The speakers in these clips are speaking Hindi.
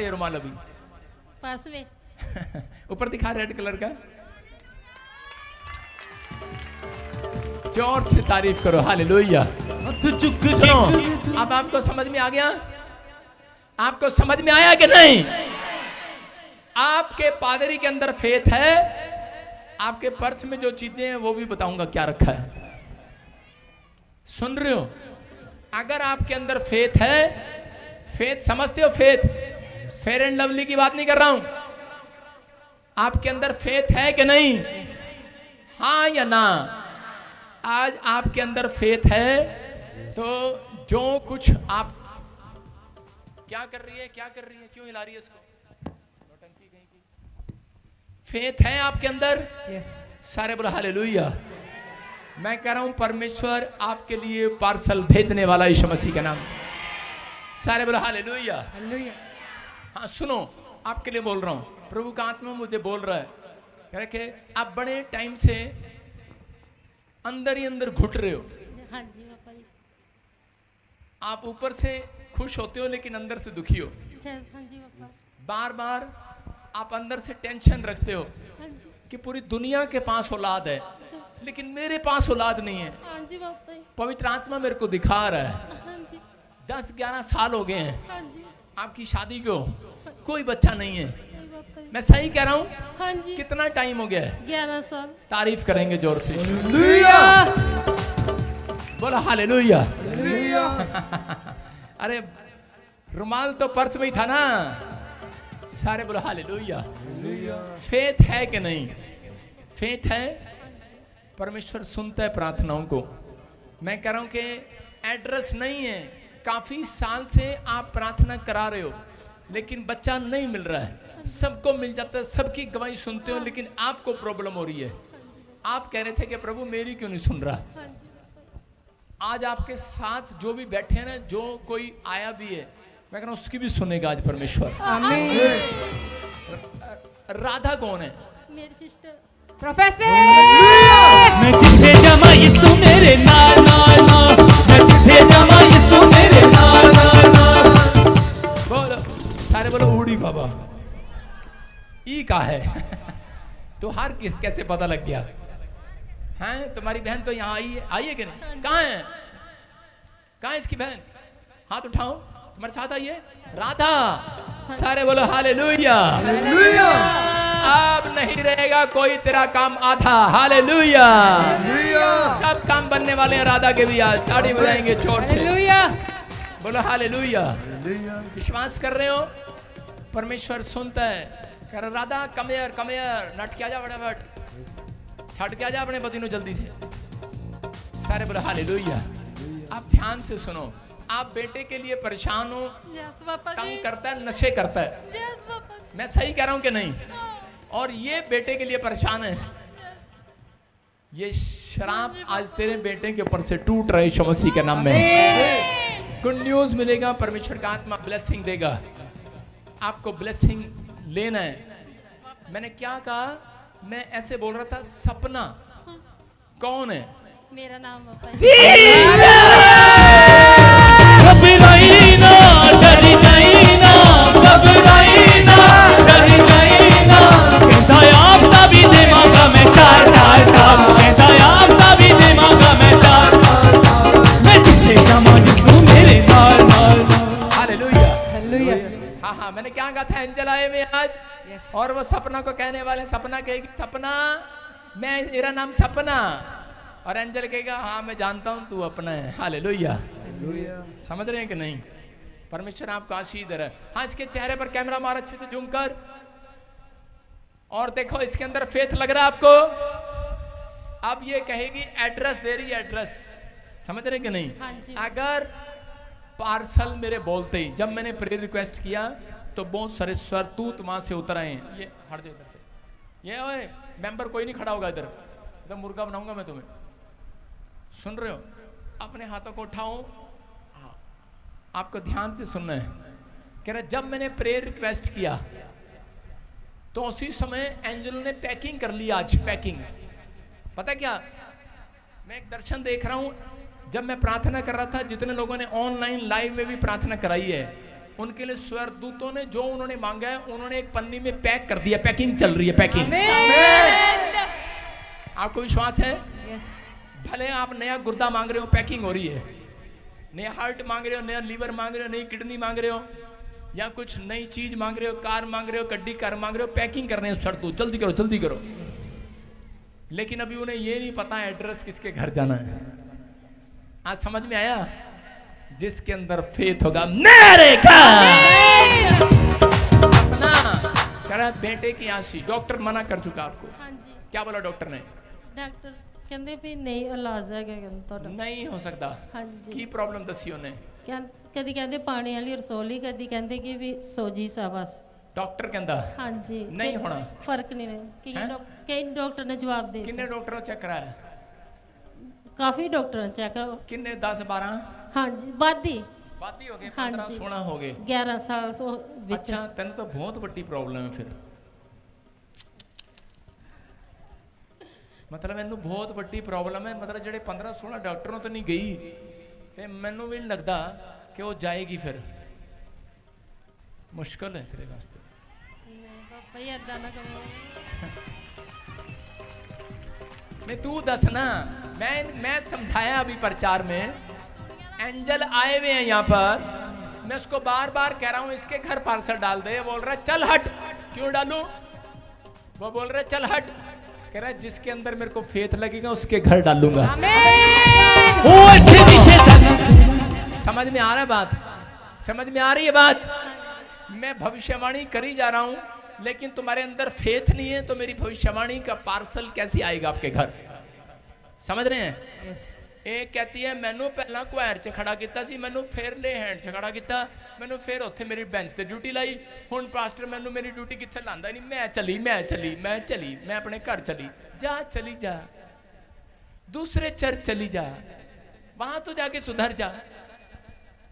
ये रुमाल अभी पर्स में ऊपर दिखा रेड कलर का ज़ोर से तारीफ़ करो हालेलुया हथ चुक सुनो अब आपको समझ में आ गया? आपको समझ में आया कि नहीं? आपके पादरी के अंदर फेथ है आपके पर्स में जो चीज़ें हैं वो भी बताऊँगा क्या रखा है। सुन रहे हो? अगर आपके अंदर फेथ है फेथ समझते हो फेथ फेयर एंड लवली की बात नहीं कर रहा हूँ। आपके अंदर फेथ है कि नहीं? हाँ या ना? आज आपके अंदर फेथ है तो जो कुछ आप क्या कर रही है? क्या कर रही है? क्यों हिला रही है इसको? नौटंकी कहीं की फेथ है आपके अंदर? यस सारे बोला हालेलुया मैं कह रहा हूँ परमेश्वर आपके लिए पार्सल भेजने वाला यीशु मसीह के नाम। सारे बोला हालेलुया हालेलुया हाँ सुनो आपके लिए बोल रहा हूँ। प्रभु का आत्मा मुझे बोल रहा है। कह रहे कि आप बड़े टाइम से अंदर ही अंदर घुट रहे हो। हाँ आप ऊपर से खुश होते हो लेकिन अंदर से दुखी हो। यस हाँ बार बार आप अंदर से टेंशन रखते हो हाँ कि पूरी दुनिया के पास औलाद है लेकिन मेरे पास औलाद नहीं है। पवित्र आत्मा मेरे को दिखा रहा है। दस ग्यारह साल हो गए हैं। आपकी शादी क्यों? कोई बच्चा नहीं है। मैं सही कह रहा हूँ? हाँ जी। कितना टाइम हो गया है? ग्यारह साल। तारीफ़ करेंगे ज़ोर से। बोला बोला हालेलुया। अरे रुमाल तो पर्स में ही था ना। सारे बोला हालेलुया। फेथ है कि नहीं? फेथ है? परमेश्वर सुनता है प्रार्थनाओं को। मैं कह रहा हूँ कि एड्रेस नहीं है। काफ़ी साल से आप प्रार्थना करा रहे हो लेकिन बच्चा नहीं मिल रहा है। सबको मिल जाता है सबकी गवाही सुनते हो लेकिन आपको प्रॉब्लम हो रही है। आप कह रहे थे कि प्रभु मेरी क्यों नहीं सुन रहा? हाँ आज आपके साथ जो भी बैठे हैं ना जो कोई आया भी है मैं कह रहा हूँ उसकी भी सुनेगा आज परमेश्वर। राधा कौन है? मेरी सिस्टर। प्रोफेसर! मैं जिथे जमा यीशु मेरे नाल नाल नाल मैं जिथे जमा सारे बाबा। ई का है? तो हर किस कैसे पता लग गया? हैं? तुम्हारी बहन तो यहाँ आई है। आई है कि नहीं? कहाँ है? कहाँ है इसकी बहन? हाथ उठाओ। तुम्हारे साथ आई है? राधा। सारे बोलो हालेलुया। अब नहीं रहेगा कोई तेरा काम आधा। हालेलुया। सब काम बनने वाले हैं राधा के भी आज। ताड़ी बजाएँगे चोर से। हालेलुया। बोलो हालेलुया। विश्वास कर रहे हो? परमेश्वर सुनता है। कह राधा कमेयर कमेयर नट क्या जा फटाफट। छट क्या जा अपने पति नु जल्दी से। सारे बोलो हालेलुया। आप ध्यान से सुनो। आप बेटे के लिए परेशान हो। तंग करता है नशे करता है। मैं सही कह रहा हूँ कि नहीं? और ये बेटे के लिए परेशान है। ये शराब आज तेरे बेटे के ऊपर से टूट रहे यीशु के नाम में। गुड न्यूज़ मिलेगा परमेश्वर का आत्मा ब्लेसिंग देगा। आपको ब्लेसिंग लेना है। मैंने क्या कहा? मैं ऐसे बोल रहा था सपना। कौन है? मेरा नाम जी। हाँ हाँ मैंने क्या कहा था एंजल आए में आज? Yes. और वो सपना को कहने वाले सपना कहेगी सपना मैं मेरा नाम सपना। और एंजल कहेगा हाँ मैं जानता हूँ तू अपना है। हालेलुया। समझ रहे हैं कि नहीं? परमेश्वर आपको आशीष दे रहा है। हाँ इसके चेहरे पर कैमरा मार अच्छे से झूम कर। और देखो इसके अंदर फेथ लग रहा है आपको? अब ये कहेगी एड्रेस दे रही एड्रेस। समझ रहे कि नहीं? हाँ जी। अगर पार्सल मेरे बोलते ही जब मैंने प्रेयर रिक्वेस्ट किया तो बहुत सारे सरतूत वहाँ से उतर आए। ये हट जाओ इधर से। ये ओए, मेंबर कोई नहीं खड़ा होगा इधर। इधर मुर्गा बनाऊँगा मैं तुम्हें। सुन रहे हो? अपने हाथों को उठाओ हाँ। आपको ध्यान से सुनना है। कह रहे जब मैंने प्रेयर रिक्वेस्ट किया तो उसी समय एंजल ने पैकिंग कर ली आज पैकिंग पता क्या? मैं एक दर्शन देख रहा हूँ। जब मैं प्रार्थना कर रहा था, जितने लोगों ने ऑनलाइन लाइव में भी प्रार्थना कराई है उनके लिए स्वर्गदूतों ने जो उन्होंने मांगा है उन्होंने एक पन्नी में पैक कर दिया। पैकिंग चल रही है पैकिंग। आपको विश्वास है? भले आप नया गुर्दा मांग रहे हो पैकिंग हो रही है। नया हार्ट मांग रहे हो नया लीवर मांग रहे हो नई किडनी मांग रहे हो या कुछ नई चीज़ मांग रहे हो कार मांग रहे हो गड्डी कार मांग रहे हो पैकिंग कर करने हैं सरदूत जल्दी करो जल्दी करो। लेकिन अभी उन्हें ये नहीं पता एड्रेस किसके घर जाना है। आज समझ में आया? जिसके अंदर फेथ होगा मेरे घर सपना कह रहा है, बेटे की आशी डॉक्टर मना कर चुका आपको हाँ जी क्या बोला डॉक्टर ने ਡਾਕਟਰ ਕਹਿੰਦੇ ਵੀ ਨਹੀਂ ਇਲਾਜ ਹੈਗਾ ਕਹਿੰਦੇ ਤੁਹਾਡਾ नहीं हो सकता ਹਾਂਜੀ की प्रॉब्लम दसी उन्हें ਕਹਿੰ- ਕਦੀ ਕਹਿੰਦੇ ਪਾਣੀ ਵਾਲੀ ਰਸੋਲੀ ਕਦੀ ਕਹਿੰਦੇ ਕਿ ਵੀ ਸੋਜੀ ਸਾ ਬਸ डॉक्टर कहता ਹਾਂਜੀ नहीं होना ਫਰਕ ਨਹੀਂ ਰਿਹਾ ਕਈ ਹੈਂ? ਡਾਕ- ਕਈ ਡਾਕਟਰ ਨੇ ਜਵਾਬ ਦੇ किन्ने डॉक्टर चेक कराया ਕਾਫੀ ਡਾਕਟਰ ਚੈੱਕ किन्ने दस बारह ਹਾਂਜੀ ਵਾਦੀ बाती हो गए हाँ पंद्रह जी। सोलह हो गए 11 ਸਾਲ ਸੋ ਵਿੱਚ अच्छा तेन तो बहुत बड़ी प्रॉब्लम है फिर ਮਤਲਬ ਇਹਨੂੰ ਬਹੁਤ ਵੱਡੀ ਪ੍ਰੋਬਲਮ ਹੈ ਮਤਲਬ ਜਿਹੜੇ 15 16 ਡਾਕਟਰਾਂ ਤੋਂ ਨਹੀਂ ਗਈ ਤੇ ਮੈਨੂੰ ਵੀ ਨਹੀਂ ਲੱਗਦਾ ਕਿ ਉਹ ਜਾਏਗੀ ਫਿਰ ਮੁਸ਼ਕਲ ਹੈ ਤੇਰੇ ਵਾਸਤੇ ਨਹੀਂ ਪਾਪਾ ਜੀ ਏਦਾਂ ਨਾ ਕਰੋ नहीं तू दस ना मैं मैं समझाया अभी प्रचार में एंजल आए हुए हैं यहाँ पर। मैं उसको बार बार कह रहा हूँ इसके घर पार्सल डाल दे। बोल रहा है चल हट। क्यों डालू? वो बोल रहा है चल हट। कह रहा है जिसके अंदर मेरे को फेथ लगेगा उसके घर डालूँगा। अच्छे समझ में आ रहा है बात? समझ में आ रही है बात? मैं भविष्यवाणी करी जा रहा हूँ लेकिन तुम्हारे अंदर फेथ नहीं है तो मेरी भविष्यवाणी का पार्सल कैसे आएगा आपके घर? समझ रहे हैं? ਇਹ ਕਹਤੀ ਹੈ ਮੈਨੂੰ ਪਹਿਲਾਂ ਕੁਆਰ 'ਚ ਖੜਾ ਕੀਤਾ ਸੀ ਮੈਨੂੰ ਫਿਰ ਲੈ ਹੈਂਡ 'ਚ ਖੜਾ ਕੀਤਾ ਮੈਨੂੰ ਫਿਰ ਉੱਥੇ ਮੇਰੀ ਬੈਂਚ ਤੇ ਡਿਊਟੀ ਲਾਈ ਹੁਣ ਪਾਸਟਰ ਮੈਨੂੰ ਮੇਰੀ ਡਿਊਟੀ ਕਿੱਥੇ ਲਾਂਦਾ ਨਹੀਂ ਮੈਂ ਚਲੀ ਮੈਂ ਚਲੀ ਮੈਂ ਚਲੀ ਮੈਂ ਆਪਣੇ ਘਰ ਚਲੀ ਜਾ ਚਲੀ ਜਾ दूसरे चर्च चली जा वहां तो जाके सुधर जा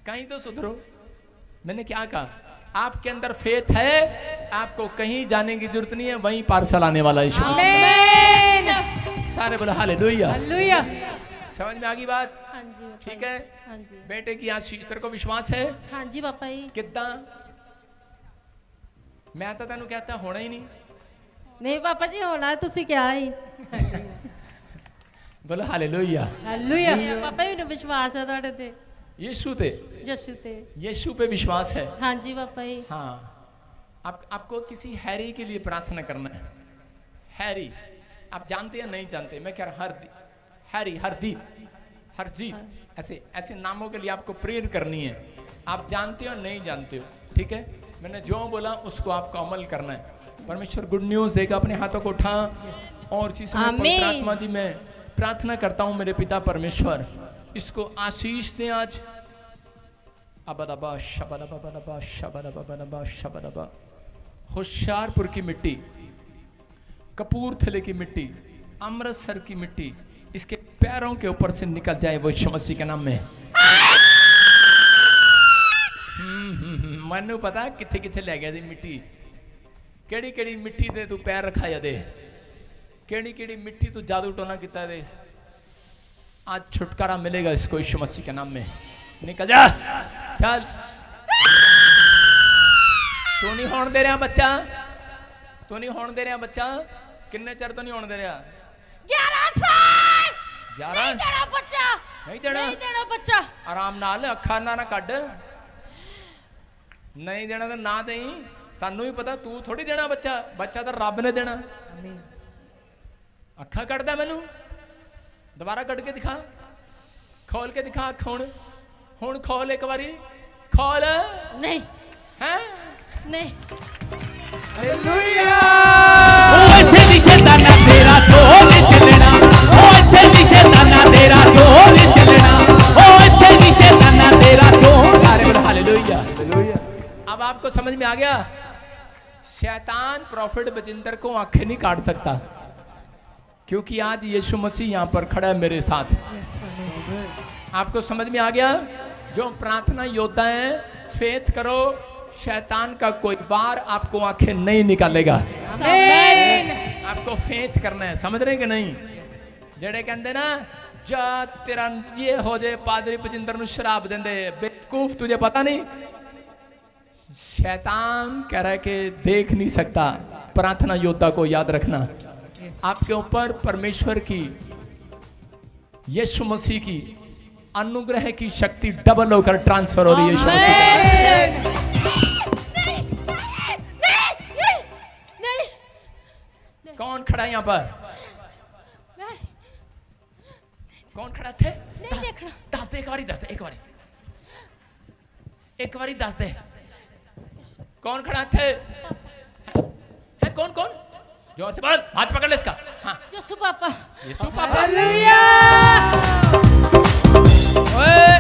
कहीं तो सुधरो मैंने क्या कहा आपके अंदर फेथ है आपको कहीं जाने की जरूरत नहीं है वहीं पार्सल आने वाला है यीशु मसीह। सारे बोले हालेलुया समझ में आ गई बात ਹਾਂਜੀ ਪਾਪਾ ठीक ਜੀ। है ਹਾਂਜੀ बेटे की आशीष तेरे को विश्वास है ਹਾਂਜੀ ਪਾਪਾ ਜੀ ਕਿੱਦਾਂ ਮੈਂ ਤਾਂ ਤੈਨੂੰ ਕਹਤਾ ਹੋਣਾ ਹੀ ਨਹੀਂ ਨਹੀਂ ਪਾਪਾ ਜੀ ਹੋਣਾ ਤੁਸੀਂ ਕਿਹਾ ਹੀ ਬੋਲੋ ਹਾਲੇਲੂਇਆ ਹਾਲੇਲੂਇਆ ਪਾਪਾ ਜੀ ਨੂੰ ਵਿਸ਼ਵਾਸ ਹੈ ਤੁਹਾਡੇ ਤੇ यीशु पे ਜਸ਼ੂ ਤੇ यीशु पे विश्वास है ਹਾਂਜੀ ਪਾਪਾ ਜੀ हाँ आप आपको किसी हैरी के लिए प्रार्थना करना है हैरी आप जानते हैं नहीं जानते मैं कह रहा हर हैरी हरदीप हरजीत ऐसे ऐसे नामों के लिए आपको प्रेर करनी है। आप जानते हो नहीं जानते हो ठीक है? मैंने जो बोला उसको आपको अमल करना है। परमेश्वर गुड न्यूज़ देगा अपने हाथों को उठा। और आत्मा जी मैं प्रार्थना करता हूँ मेरे पिता परमेश्वर इसको आशीष दें आज। बदबा शबदबा। होशियारपुर की मिट्टी कपूरथले की मिट्टी अमृतसर की मिट्टी इसके पैरों के ऊपर से निकल जाए वो मसीह के नाम में। हम्म, मनु पता किथे किथे ले गया थी मिट्टी। केड़ी केड़ी मिट्टी दे तू पैर रखा रखाया दे। केड़ी केड़ी मिट्टी तू जादू टोना किता दे। आज छुटकारा मिलेगा इसको यीशु मसीह के नाम में। निकल जा। चल। तू नहीं होने दे रहा बच्चा। तू नहीं होने दे रहा बच्चा। किन्ने चर तो नहीं होने दे रहा? ग्यारह साल। 11 ਨਹੀਂ ਦੇਣਾ ਬੱਚਾ। ਨਹੀਂ ਦੇਣਾ। ਨਹੀਂ ਦੇਣਾ ਬੱਚਾ। ਆਰਾਮ ਨਾਲ ਅੱਖਾਂ ਨਾ ਨਾ ਕੱਢ। ਨਹੀਂ ਦੇਣਾ ਤਾਂ ਨਾ ਦੇਈ। ਸਾਨੂੰ ਵੀ ਪਤਾ ਤੂੰ ਥੋੜੀ ਦੇਣਾ ਬੱਚਾ। ਬੱਚਾ ਤਾਂ ਰੱਬ ਨੇ ਦੇਣਾ। ਆਮੀਨ ਅੱਖਾਂ ਕੱਢਦਾ ਮੈਨੂੰ। ਦੁਬਾਰਾ ਕੱਢ ਕੇ ਦਿਖਾ। ਖੋਲ ਕੇ ਦਿਖਾ ਅੱਖ ਹੁਣ। ਹੁਣ ਖੋਲ ਇੱਕ ਵਾਰੀ। ਖੋਲ। ਨਹੀਂ। ਹੈ? ਨਹੀਂ। ਹalleluya तेरा ढोल चलना। ओ इथे नीचे ताना तेरा ढोल सारे बोलो हालेलुया। अब आपको समझ में आ गया? शैतान प्रॉफिट बजिंदर को आँखें नहीं काट सकता। क्योंकि आज यीशु मसीह यहाँ पर खड़ा है मेरे साथ। आपको समझ में आ गया? जो प्रार्थना योद्धा है फेथ करो शैतान का कोई बार आपको आँखें नहीं निकालेगा। आपको फेथ करना है। समझ रहे कि नहीं? जड़े कहते ना ਜਾ ਤੇਰਾ ਇਹ ਹੋ ਜੇ ਪਾਦਰੀ ਬਜਿੰਦਰ ਨੂੰ ਸ਼ਰਾਬ ਦਿੰਦੇ ਬੇਵਕੂਫ ਤੁਝੇ ਪਤਾ ਨਹੀਂ शैतान कह रहा है कि देख नहीं सकता प्रार्थना योद्धा को याद रखना आपके ऊपर परमेश्वर की यीशु मसीह की अनुग्रह की शक्ति डबल होकर ट्रांसफर हो रही है यीशु मसीह के नाम से। कौन खड़ा है यहाँ पर कौन खड़ा थे नहीं देखना दस दे एक बारी दस दे एक बारी एक बारी दस दे कौन खड़ा थे है कौन कौन जोर से बोल हाथ पकड़ ले इसका हाँ यीशु पापा यीशु पापा ਓਏ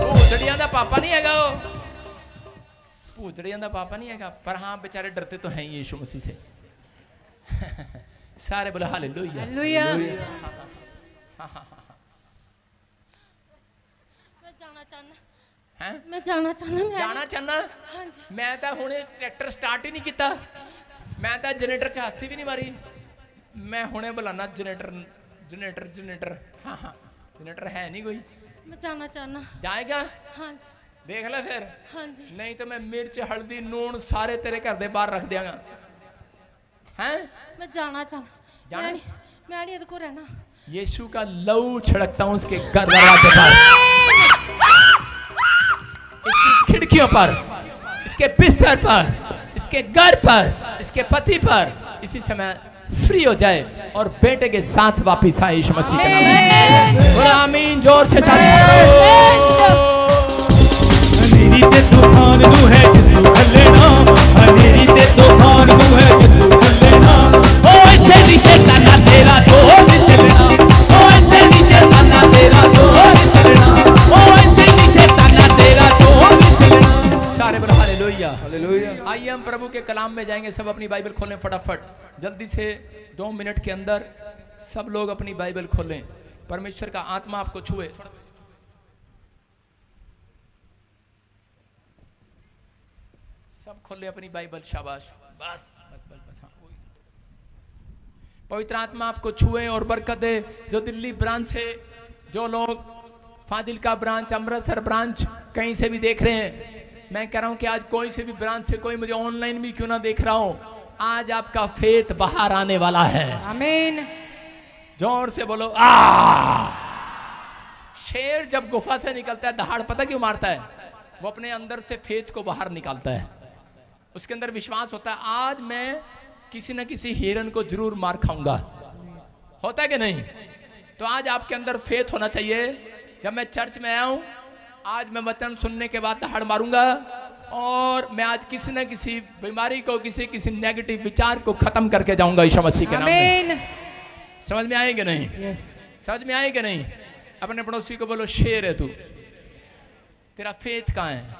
ਭੂਤੜੀਆਂ ਦਾ ਪਾਪਾ ਨਹੀਂ ਹੈਗਾ ਉਹ ਭੂਤੜੀਆਂ ਦਾ ਪਾਪਾ नहीं हैगा पर हाँ बेचारे डरते तो हैं ही यीशु मसीह से सारे बोले हालेलुया मैं जाना चाहना हैं मैं जाना चाहना मैं ਜਾਣਾ ਚਾਹਨਾ ਹਾਂਜੀ ਮੈਂ ਤਾਂ ਹੁਣੇ ਟਰੈਕਟਰ ਸਟਾਰਟ ਹੀ ਨਹੀਂ ਕੀਤਾ ਮੈਂ ਤਾਂ ਜਨਰੇਟਰ 'ਚ ਹੱਥ ਵੀ ਨਹੀਂ ਮਾਰੀ ਮੈਂ ਹੁਣੇ ਬੁਲਾਣਾ ਜਨਰੇਟਰ ਜਨਰੇਟਰ ਜਨਰੇਟਰ ਹਾਂ ਹਾਂ ਜਨਰੇਟਰ ਹੈ ਨਹੀਂ ਕੋਈ मैं जाना चाहना ਜਾਏਗਾ हाँ जी ਦੇਖ ਲੈ ਫਿਰ हाँ जी ਨਹੀਂ ਤਾਂ ਮੈਂ ਮਿਰਚ ਹਲਦੀ ਨੂਣ ਸਾਰੇ ਤੇਰੇ ਘਰ ਦੇ ਬਾਹਰ ਰੱਖ ਦਿਆਂਗਾ हैं मैं जाना चाहना जाना? मैं नहीं मैं नहीं को रहना यीशु का लहू छिड़कता हूं उसके घर दरवाजे पर इसकी खिड़कियों पर इसके बिस्तर पर इसके घर पर इसके पति पर इसी समय फ्री हो जाए और बेटे के साथ वापिस आए यीशु मसीह के नाम में ज़ोर से अंधेरी तूफ़ान तू है जिसको तूफ़ान तू है ओ तेरा ज़ोर आइए हम प्रभु के कलाम में जाएँगे, सब अपनी बाइबल खोलें फटाफट। जल्दी से दो मिनट के अंदर सब लोग अपनी बाइबल खोलें। परमेश्वर का आत्मा आपको छुए। सब खोलें अपनी बाइबल, शाबाश। बस हाँ। पवित्र आत्मा आपको छुए और बरकत दे। जो दिल्ली ब्रांच से जो लोग फाजिल का ब्रांच, अमृतसर ब्रांच कहीं से भी देख रहे हैं मैं कह रहा हूँ कि आज कोई से भी ब्रांच से कोई मुझे ऑनलाइन भी क्यों ना देख रहा हो? आज आपका फेत बाहर आने वाला है। आमीन। ज़ोर से बोलो आ! शेर जब गुफा से निकलता है दहाड़ पता क्यों मारता है? वो अपने अंदर से फेत को बाहर निकालता है। उसके अंदर विश्वास होता है आज मैं किसी न किसी हिरन को ज़रूर मार खाऊँगा। होता है कि नहीं? तो आज आपके अंदर फेथ होना चाहिए। जब मैं चर्च में आया हूँ आज मैं वचन सुनने के बाद दहाड़ मारूँगा और मैं आज किसी न किसी बीमारी को किसी किसी नेगेटिव विचार को खत्म करके जाऊँगा ईशा मसीह के नाम में। समझ में आएगा नहीं? यस समझ में आएगा नहीं? अपने पड़ोसी को बोलो शेर है तू। तेरा फेथ कहाँ है?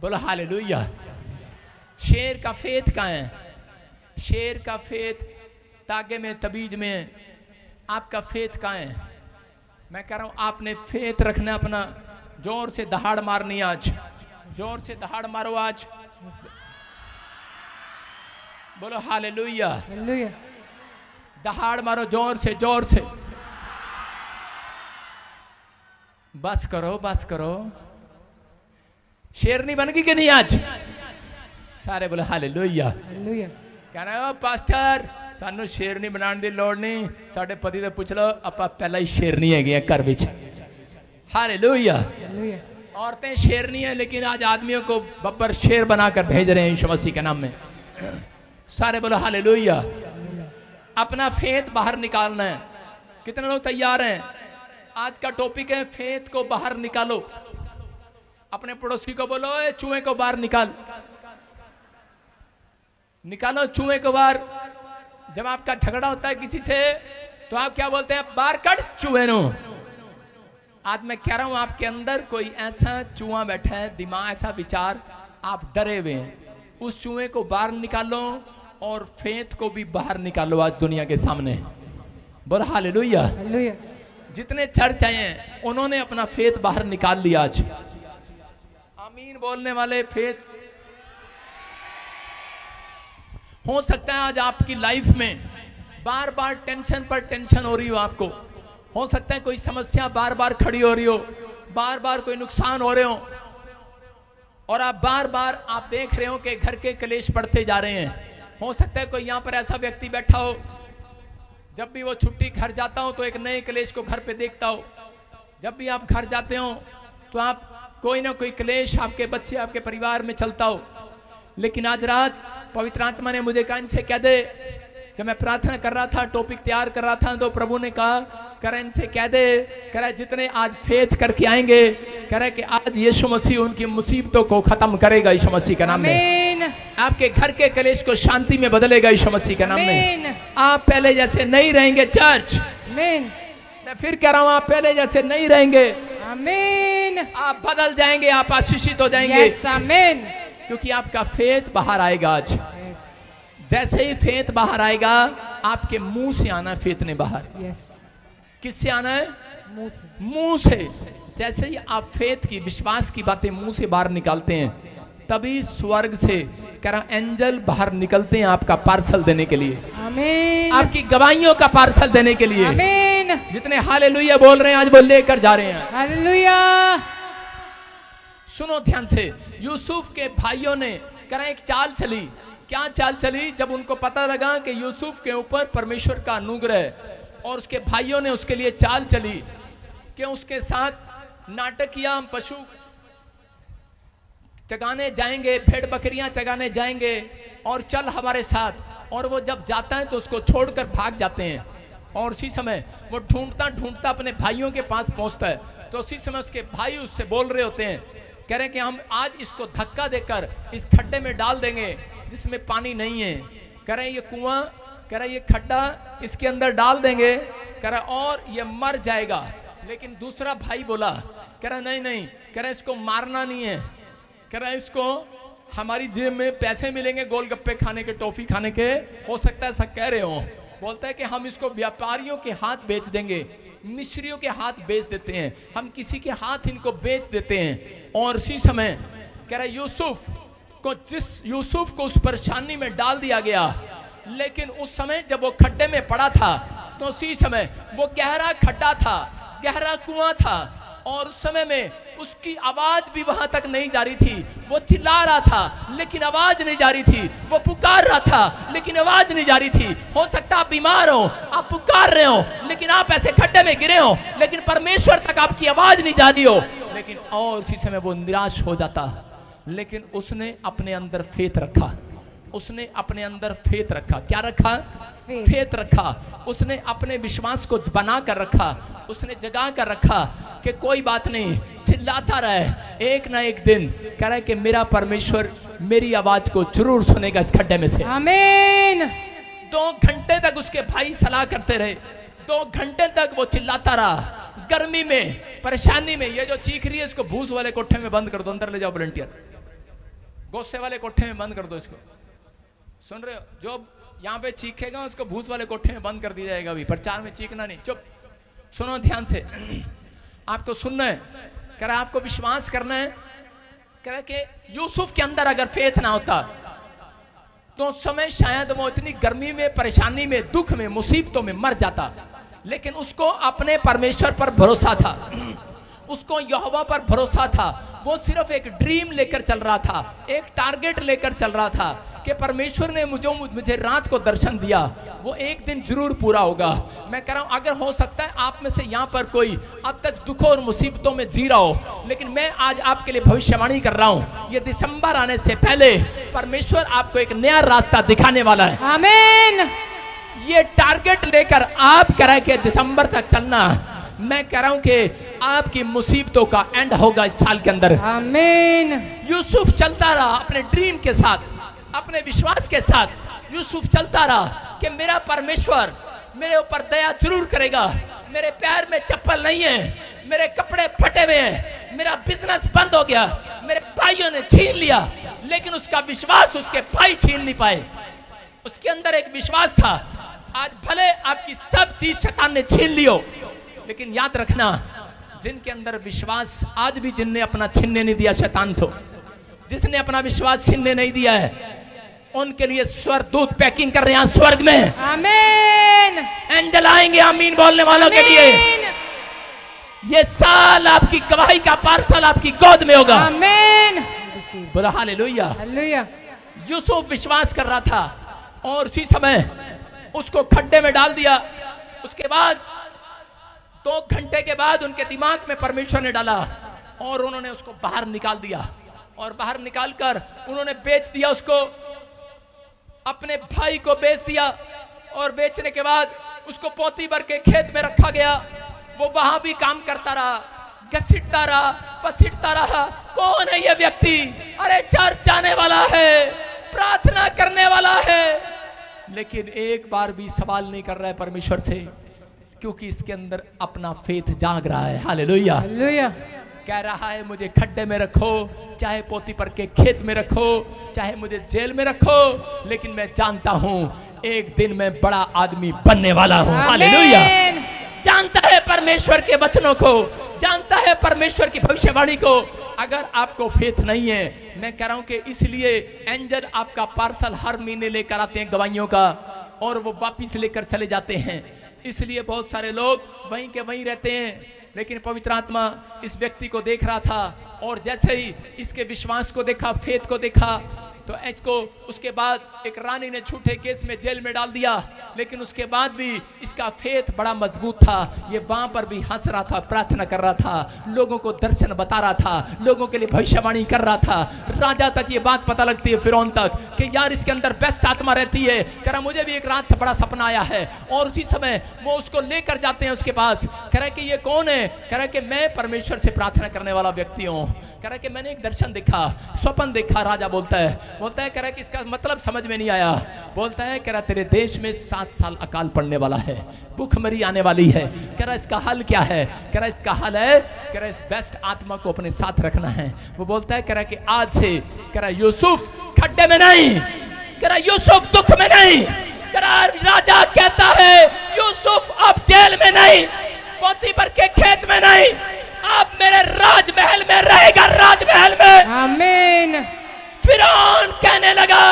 बोलो हालेलुया. शेर का फेथ कहाँ है? शेर का फेथ तागे में तबीज में। आपका फेथ कहाँ है? मैं कह रहा हूँ आपने फेथ रखना अपना जोर से दहाड़ मारनी आज जोर से दहाड़ मारो आज बोलो हालेलुया हालेलुया दहाड़ मारो जोर से जोर से बस करो बस करो शेरनी बन गई कि नहीं आज सारे बोले हाले लोहिया ਹਾਲੇਲੂਇਆ ਕਹਿੰਦਾ ਉਹ ਪਾਸਟਰ ਸਾਨੂੰ ਸ਼ੇਰਨੀ ਬਣਾਉਣ ਦੀ ਲੋੜ ਨਹੀਂ ਸਾਡੇ ਪਤੀ ਤੋਂ ਪੁੱਛ ਲਓ ਆਪਾਂ ਪਹਿਲਾਂ ਹੀ ਸ਼ੇਰਨੀ ਹੈਗੇ ਆ ਘਰ ਵਿੱਚ हारे औरतें शेरनी हैं लेकिन आज आदमियों को बब्बर शेर बनाकर भेज रहे हैं शमसी के नाम में। सारे बोलो हाल अपना फेंत बाहर निकालना है। कितने लोग तैयार हैं? आज का टॉपिक है फेंत को बाहर निकालो। अपने पड़ोसी को बोलो चूहे को बाहर निकाल। निकालो चूहे को बाहर। जब आपका झगड़ा होता है किसी से तो आप क्या बोलते हैं? बाहर कट चूहे नो। आज मैं कह रहा हूँ आपके अंदर कोई ऐसा चूहा बैठा है दिमाग ऐसा विचार आप डरे हुए हैं। उस चूहे को बाहर निकालो और फेंत को भी बाहर निकालो आज दुनिया के सामने। बोला हाल लोहिया जितने चर्च आए हैं उन्होंने अपना फेत बाहर निकाल लिया आज। आमीन बोलने वाले फेत। हो सकता है आज आपकी लाइफ में बार बार टेंशन पर टेंशन हो रही हो आपको। हो सकता है कोई समस्या बार बार खड़ी हो रही हो बार बार कोई नुकसान हो रहे हो। और आप बार बार आप देख रहे हो कि घर के कलेश बढ़ते जा रहे हैं। हो सकता है कोई यहाँ पर ऐसा व्यक्ति बैठा हो, जब भी वो छुट्टी घर जाता हो तो एक नए कलेश को घर पे देखता हो। जब भी आप घर जाते हो तो आप कोई ना कोई क्लेश आपके बच्चे, आपके परिवार में चलता हो। लेकिन आज रात पवित्र आत्मा ने मुझे कहा, इनसे कह दे जब मैं प्रार्थना कर रहा था टॉपिक तैयार कर रहा था तो प्रभु ने कहा कह इनसे कह दे कह जितने आज फेथ करके आएँगे कह रहा कि आज यीशु मसीह उनकी मुसीबतों को खत्म करेगा यीशु मसीह के नाम में। आपके घर के कलेश को शांति में बदलेगा यीशु मसीह के नाम में। आप पहले जैसे नहीं रहेंगे चर्च। मैं फिर कह रहा हूँ आप पहले जैसे नहीं रहेंगे। आमीन। आप बदल जाएँगे आप आशीषित हो जाएँगे। क्योंकि आपका फेत बाहर आएगा आज। जैसे ही फेत बाहर आएगा आपके मुँह से आना फेत ने बाहर। यस किससे आना है? मुँह से। मुँह से। जैसे ही आप फेत की विश्वास की बातें मुँह से बाहर निकालते हैं तभी स्वर्ग से कह रहा एंजल बाहर निकलते हैं आपका पार्सल देने के लिए। आमीन आपकी गवाहियों का पार्सल देने के लिए। आमीन जितने हाल बोल रहे हैं आज वो लेकर जा रहे हैं। हालेलुया सुनो ध्यान से यूसुफ के भाइयों ने करा एक चाल चली। क्या चाल चली? जब उनको पता लगा कि यूसुफ के ऊपर परमेश्वर का अनुग्रह और उसके भाइयों ने उसके लिए चाल चली कि उसके साथ नाटक किया हम पशु चगाने जाएँगे, भेड़ बकरियाँ चगाने जाएँगे और चल हमारे साथ। और वो जब जाता है तो उसको छोड़कर भाग जाते हैं। और उसी समय वो ढूंढता ढूंढता अपने भाइयों के पास पहुँचता है। तो उसी समय उसके भाई उससे बोल रहे होते हैं कह रहे कि हम आज इसको धक्का देकर इस खड्डे में डाल देंगे, जिसमें पानी नहीं है। कह रहे ये कुआँ, कह रहा ये खड्डा इसके अंदर डाल देंगे। कह रहा और ये मर जाएगा। लेकिन दूसरा भाई बोला, कह रहा नहीं नहीं, कह रहा इसको मारना नहीं है। कह रहा इसको हमारी जेब में पैसे मिलेंगे गोलगप्पे खाने के, टॉफी खाने के। हो सकता है ऐसा कह रहे हो। बोलता है कि हम इसको व्यापारियों के हाथ बेच देंगे। मिस्रियों के हाथ बेच देते हैं। हम किसी के हाथ इनको बेच देते हैं। और उसी समय कह रहा यूसुफ को जिस, यूसुफ को उस परेशानी में डाल दिया गया। लेकिन उस समय जब वो खड्डे में पड़ा था तो उसी समय वो गहरा खड्डा था, गहरा कुआँ था। और उस समय में उसकी आवाज़ भी वहाँ तक नहीं जा रही थी। वो चिल्ला रहा था, लेकिन आवाज़ नहीं जा रही थी। वो पुकार रहा था, लेकिन आवाज़ नहीं जा रही थी। हो सकता आप बीमार हो, आप पुकार रहे हो, लेकिन आप ऐसे खड्डे में गिरे हो, लेकिन परमेश्वर तक आपकी आवाज़ नहीं जा रही हो। लेकिन और उसी समय वो निराश हो जाता, लेकिन उसने अपने अंदर फेत रखा। उसने अपने अंदर फेत रखा। क्या रखा। फेत रखा। उसने अपने विश्वास को बना कर रखा। उसने जगा कर रखा कि कोई बात नहीं चिल्लाता रहे। एक ना एक दिन कह रहा है कि मेरा परमेश्वर मेरी आवाज़ को ज़रूर सुनेगा इस खड्डे में से। आमीन दो घंटे तक उसके भाई सलाह करते रहे। दो घंटे तक वो चिल्लाता रहा। गर्मी में परेशानी में ये जो चीख रही है इसको भूस वाले कोठे में बंद कर दो अंदर ले जाओ वॉलंटियर गोस्से वाले कोठे में बंद कर दो इसको। सुन रहे हो? जो यहाँ पे चीखेगा, उसको भूत वाले कोठे में बंद कर दिया जाएगा अभी। प्रचार में चीखना नहीं। चुप। सुनो ध्यान से। आपको सुनना है। कह रहा आपको विश्वास करना है। कह रहा कि यूसुफ के अंदर अगर फेथ ना होता तो उस समय शायद वो इतनी गर्मी में, परेशानी में, दुख में, मुसीबतों में मर जाता। लेकिन उसको अपने परमेश्वर पर भरोसा था। उसको यहोवा पर भरोसा था। वो सिर्फ़ एक ड्रीम लेकर चल रहा था। एक टारगेट लेकर चल रहा था। कि परमेश्वर ने मुझे मुझे रात को दर्शन दिया वो एक दिन ज़रूर पूरा होगा। मैं कह रहा हूँ अगर हो सकता है आप में से यहाँ पर कोई अब तक दुखों और मुसीबतों में जी रहा हो लेकिन मैं आज आपके लिए भविष्यवाणी कर रहा हूँ ये दिसंबर आने से पहले परमेश्वर आपको एक नया रास्ता दिखाने वाला है। आमीन। ये टारगेट लेकर आप कह रहे कि दिसंबर तक चलना मैं कह रहा हूँ कि आपकी मुसीबतों का एंड होगा इस साल के अंदर। आमीन। यूसुफ चलता रहा अपने ड्रीम के साथ। अपने विश्वास के साथ यूसुफ चलता रहा कि मेरा परमेश्वर मेरे ऊपर दया ज़रूर करेगा। मेरे पैर में चप्पल नहीं है, मेरे कपड़े फटे हुए हैं, मेरा बिज़नेस बंद हो गया, मेरे भाइयों ने छीन लिया, लेकिन उसका विश्वास उसके भाई छीन नहीं पाए। उसके अंदर एक विश्वास था, आज भले आपकी सब चीज़ शैतान ने छीन लियो लेकिन याद रखना, जिनके अंदर विश्वास आज भी जिनने अपना छीनने नहीं दिया शैतान से, जिसने अपना विश्वास छीनने नहीं दिया है उनके लिए स्वर दूत पैकिंग कर रहे हैं स्वर्ग में। आमीन एंजल आएँगे आमीन बोलने वालों के लिए। ये साल आपकी गवाही का पार्सल आपकी गोद में होगा। आमीन बोला हालेलुया। Hallelujah. यूसुफ विश्वास कर रहा था और उसी समय उसको खड्डे में डाल दिया। उसके बाद दो घंटे के बाद उनके दिमाग में परमेश्वर ने डाला और उन्होंने उसको बाहर निकाल दिया। और बाहर निकालकर उन्होंने बेच दिया उसको। अपने भाई को बेच दिया और बेचने के बाद उसको पोती भर के खेत में रखा गया। वो वहाँ भी काम करता रहा, घसीटता रहा, पसीटता रहा। कौन है ये व्यक्ति? अरे चर्च जाने वाला है, प्रार्थना करने वाला है। लेकिन एक बार भी सवाल नहीं कर रहा है परमेश्वर से, क्योंकि इसके अंदर अपना फेथ जाग रहा है। हालेलुया। Hallelujah. कह रहा है मुझे खड्डे में रखो चाहे पोती पर के खेत में रखो चाहे मुझे जेल में रखो लेकिन मैं जानता हूँ एक दिन मैं बड़ा आदमी बनने वाला हूँ। हालेलुया। जानता है परमेश्वर के वचनों को जानता है परमेश्वर की भविष्यवाणी को। अगर आपको फेथ नहीं है मैं कह रहा हूँ कि इसलिए एंजल आपका पार्सल हर महीने लेकर आते हैं गवाइयों का और वो वापिस लेकर चले जाते हैं। इसलिए बहुत सारे लोग वहीं के वहीं रहते हैं। लेकिन पवित्र आत्मा इस व्यक्ति को देख रहा था और जैसे ही इसके विश्वास को देखा फेत को देखा तो इसको, उसके बाद एक रानी ने झूठे केस में जेल में डाल दिया, लेकिन उसके बाद भी इसका फेथ बड़ा मज़बूत था। ये वहाँ पर भी हंस रहा था, प्रार्थना कर रहा था, लोगों को दर्शन बता रहा था, लोगों के लिए भविष्यवाणी कर रहा था। राजा तक ये बात पता लगती है फिर तक कि यार इसके अंदर बेस्ट आत्मा रहती है। कह रहा, मुझे भी एक रात से बड़ा सपना आया है। और उसी समय वो उसको लेकर जाते हैं उसके पास। कह रहा कि ये कौन है? कह रहा कि मैं परमेश्वर से प्रार्थना करने वाला व्यक्ति हूँ। कह रहा कि मैंने एक दर्शन देखा, स्वप्न देखा, राजा बोलता है बोलता है, कह रहा है कि इसका मतलब समझ में नहीं आया। बोलता है, कह रहा तेरे देश में सात साल अकाल पड़ने वाला है। भूखमरी आने वाली है। कह रहा इसका हल क्या है? कह रहा इसका हल है, कह रहा इस बेस्ट आत्मा को अपने साथ रखना है। वो बोलता है, कह रहा कि आज से, कह रहा यूसुफ खड्डे में नहीं। कह रहा यूसुफ दुख में नहीं। कह रहा राजा कहता है, यूसुफ अब जेल में नहीं। पोती पर के खेत में नहीं। अब मेरे राजमहल में रहेगा, राजमहल में। Amen. फिरौन कहने लगा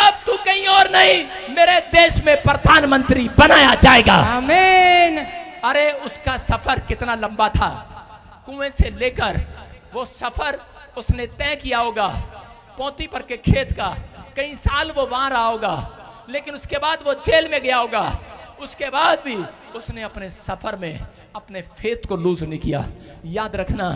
अब तू कहीं और नहीं मेरे देश में प्रधानमंत्री बनाया जाएगा। Amen. अरे उसका सफ़र कितना लंबा था। कुएँ से लेकर वो सफ़र उसने तय किया होगा पोती पर के खेत का। कई साल वो वहाँ रहा होगा लेकिन उसके बाद वो जेल में गया होगा। उसके बाद भी उसने अपने सफ़र में अपने फेत को लूज नहीं किया। याद रखना